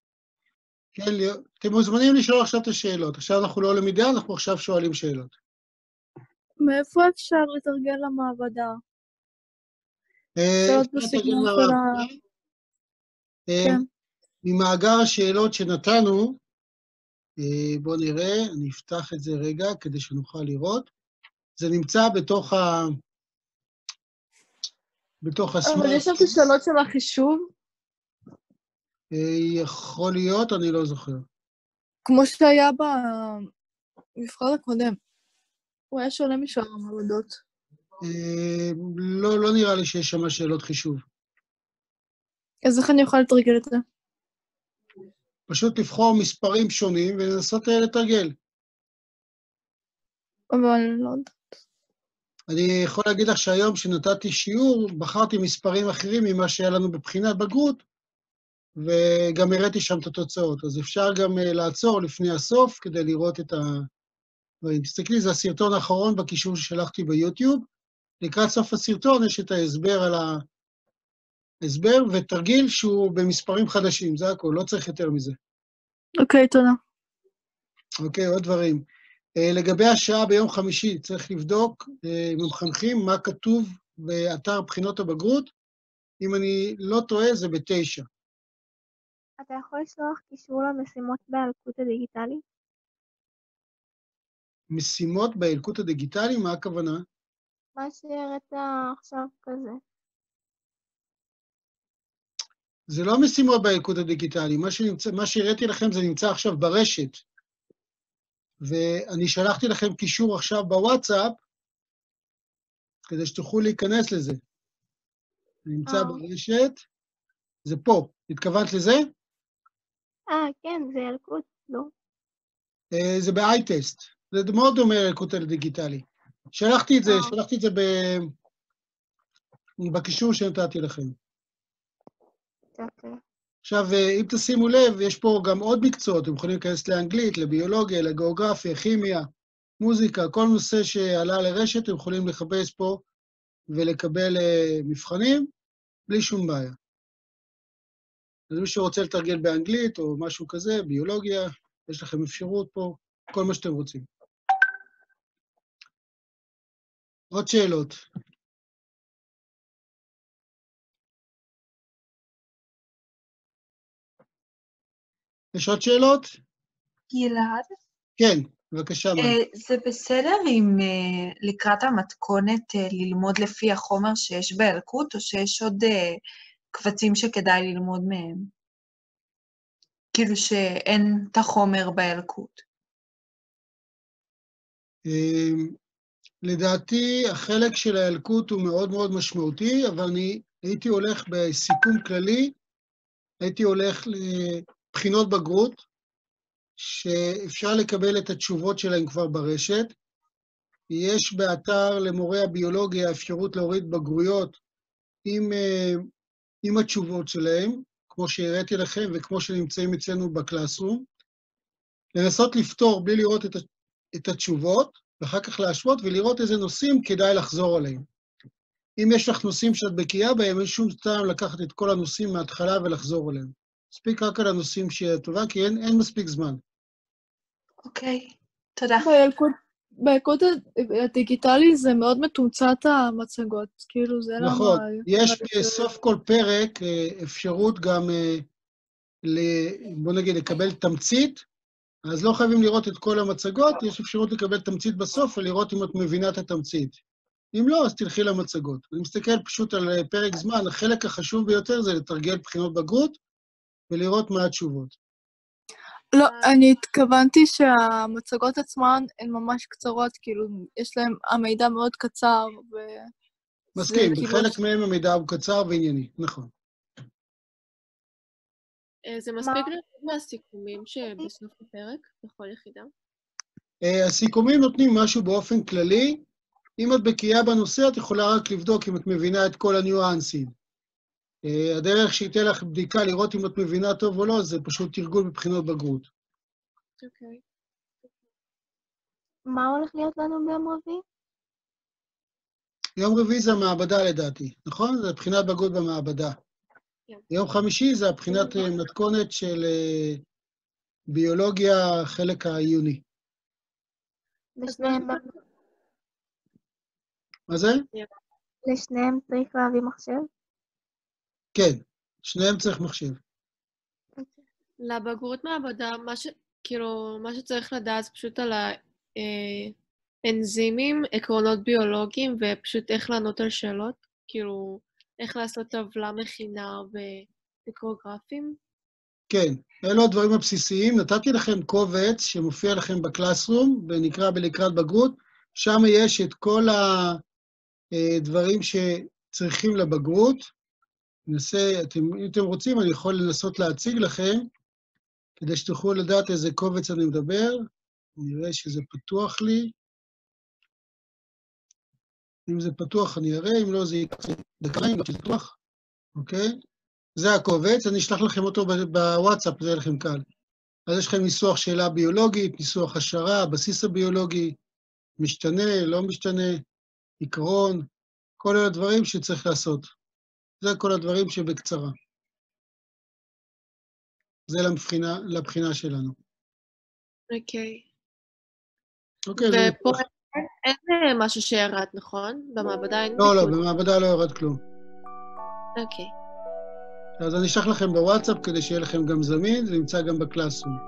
כן, אתם מוזמנים לשאול עכשיו את השאלות. עכשיו אנחנו לא למידה, אנחנו עכשיו שואלים שאלות. מאיפה אפשר לתרגל למעבדה? אה. למעבדה. אה, כן. ממאגר השאלות שנתנו, אה, בואו נראה, אני אפתח את זה רגע כדי שנוכל לראות. זה נמצא בתוך ה... בתוך אבל הסמארט. יש שם את השאלות של החישוב, אה, יכול להיות, אני לא זוכר. כמו שהיה במבחן הקודם. הוא היה שונה משאר המעבדות. אה, לא, לא נראה לי שיש שם שאלות חישוב. אז איך אני יכולה לתרגל את זה? פשוט לבחור מספרים שונים ולנסות אה, לתרגל. אבל לא יודעת. אני יכול להגיד לך שהיום כשנתתי שיעור, בחרתי מספרים אחרים ממה שהיה לנו בבחינת בגרות, וגם הראיתי שם את התוצאות. אז אפשר גם אה, לעצור לפני הסוף כדי לראות את הדברים. תסתכלי, זה הסרטון האחרון בקישור ששלחתי ביוטיוב. לקראת סוף הסרטון יש את ההסבר על ההסבר, ותרגיל שהוא במספרים חדשים, זה הכול, לא צריך יותר מזה. אוקיי, תודה. אוקיי, עוד דברים. אה, לגבי השעה ביום חמישי, צריך לבדוק אה, עם המחנכים מה כתוב באתר בחינות הבגרות. אם אני לא טועה, זה בתשע. אתה יכול לשלוח קישור למשימות באלקוט הדיגיטלי? משימות באלקוט הדיגיטלי, מה הכוונה? מה שהראית עכשיו כזה. זה לא משימות באלקוט הדיגיטלי, מה, שנמצא, מה שהראיתי לכם זה נמצא עכשיו ברשת. ואני שלחתי לכם קישור עכשיו בוואטסאפ, כדי שתוכלו להיכנס לזה. זה נמצא אה. ברשת, זה פה. התכוונת לזה? אה, כן, זה ילקוט, לא. אה, זה ב-iTest. זה מאוד דומה לאלקוט הדיגיטלי. שלחתי את זה, אה. שלחתי את זה ב... בקישור שנתתי לכם. אוקיי. עכשיו, אה, אם תשימו לב, יש פה גם עוד מקצועות, אתם יכולים להיכנס לאנגלית, לביולוגיה, לגיאוגרפיה, כימיה. מוזיקה, כל נושא שעלה לרשת, אתם יכולים לחפש פה ולקבל אה, מבחנים, בלי שום בעיה. אז מי שרוצה לתרגל באנגלית או משהו כזה, ביולוגיה, יש לכם אפשרות פה, כל מה שאתם רוצים. עוד שאלות? יש עוד שאלות? גלעד, כן, בבקשה? אה, זה בסדר אם אה, לקראת המתכונת אה, ללמוד לפי החומר שיש בילקוט, או שיש עוד אה, קבצים שכדאי ללמוד מהם? כאילו שאין את החומר בילקוט. אמ, לדעתי, החלק של הילקוט הוא מאוד מאוד משמעותי, אבל אני הייתי הולך בסיכום כללי, הייתי הולך לבחינות בגרות, שאפשר לקבל את התשובות שלהם כבר ברשת. יש באתר למורי הביולוגיה אפשרות להוריד בגרויות עם, אה, עם התשובות שלהם, כמו שהראיתי לכם וכמו שנמצאים אצלנו בקלאסרום. לנסות לפתור בלי לראות את, את התשובות, ואחר כך להשוות ולראות איזה נושאים כדאי לחזור עליהם. אם יש לך נושאים שאת בקיאה בהם, אין שום טעם לקחת את כל הנושאים מההתחלה ולחזור עליהם. מספיק רק על הנושאים שאת טובה, כי אין, אין מספיק זמן. אוקיי, תודה. בילקוט, בילקוט הדיגיטלי זה מאוד מתומצת המצגות, כאילו זה למה... נכון, יש בסוף כל פרק אה, אפשרות גם, אה, ל, בוא נגיד, לקבל תמצית, אז לא חייבים לראות את כל המצגות, יש אפשרות לקבל תמצית בסוף ולראות אם את מבינה את התמצית. אם לא, אז תלכי למצגות. אני מסתכל פשוט על אה, פרק זמן, החלק החשוב ביותר זה לתרגל בחינות בגרות ולראות מה התשובות. לא, אני התכוונתי שהמצגות עצמן הן ממש קצרות, כאילו, יש להן, המידע מאוד קצר, ו... מסכים, כאילו- בחלק מהם המידע הוא קצר וענייני, נכון. אה, זה מספיק לראות מהסיכומים שבסוף הפרק, בכל יחידה? אה, הסיכומים נותנים משהו באופן כללי. אם את בקיאה בנושא, את יכולה רק לבדוק אם את מבינה את כל הניואנסים. אה, הדרך שייתן לך בדיקה לראות אם את מבינה טוב או לא, זה פשוט תרגול בבחינות בגרות. אוקיי. מה הולך להיות לנו ביום רביעי? יום רביעי זה המעבדה לדעתי, נכון? זה בחינת בגרות במעבדה. כן. יום חמישי זה הבחינת אה, מתכונת של אה, ביולוגיה, חלק העיוני. לשניהם, מה זה? לשניהם צריך להביא מחשב? כן, שניהם צריך מחשב. לבגרות מעבדה, מה ש... כאילו, מה שצריך לדעת זה פשוט על האנזימים, עקרונות ביולוגיים, ופשוט איך לענות על שאלות. כאילו, איך לעשות טבלה מכינה ומיקרוגרפים. כן, אלו הדברים הבסיסיים. נתתי לכם קובץ שמופיע לכם בקלאסרום, ונקרא בלקראת בגרות. שם יש את כל הדברים שצריכים לבגרות. ננסה, אתם, אם אתם רוצים, אני יכול לנסות להציג לכם, כדי שתוכלו לדעת איזה קובץ אני מדבר. נראה שזה פתוח לי. אם זה פתוח אני אראה, אם לא זה ייקח דקה, אם זה פתוח, אוקיי? זה הקובץ, אני אשלח לכם אותו בוואטסאפ, זה יהיה לכם קל. אז יש לכם ניסוח שאלה ביולוגית, ניסוח השערה, הבסיס הביולוגי, משתנה, לא משתנה, עיקרון, כל אלה דברים שצריך לעשות. זה כל הדברים שבקצרה. זה לבחינה, לבחינה שלנו. אוקיי. אוקיי. ופה אין, אין אה, משהו שירד, נכון? במעבדה אין לא, לא. במעבדה לא ירד כלום. אוקיי. אז אני אשלח לכם בוואטסאפ כדי שיהיה לכם גם זמין, זה נמצא גם בקלאסרום.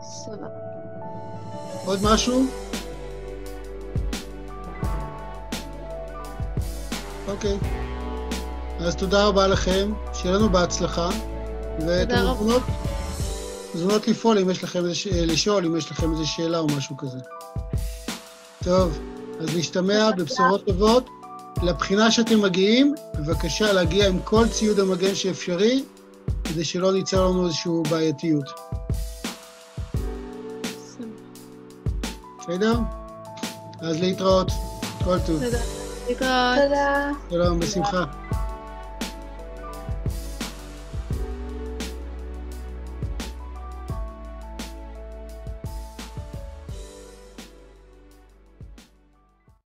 סבבה. עוד משהו? אוקיי. אז תודה רבה לכם, שיהיה לנו בהצלחה. ואתם תודה רבה. מוזמנות, מוזמנות לפעול אם יש לכם איזה, ש- לשאול אם יש לכם איזו שאלה או משהו כזה. טוב, אז נשתמע בבשורות טובות. לבחינה שאתם מגיעים, בבקשה להגיע עם כל ציוד המגן שאפשרי, כדי שלא ניצר לנו איזושהי בעייתיות. בסדר? אז להתראות. כל טוב. תודה. להתראות. תודה. שלום, בשמחה.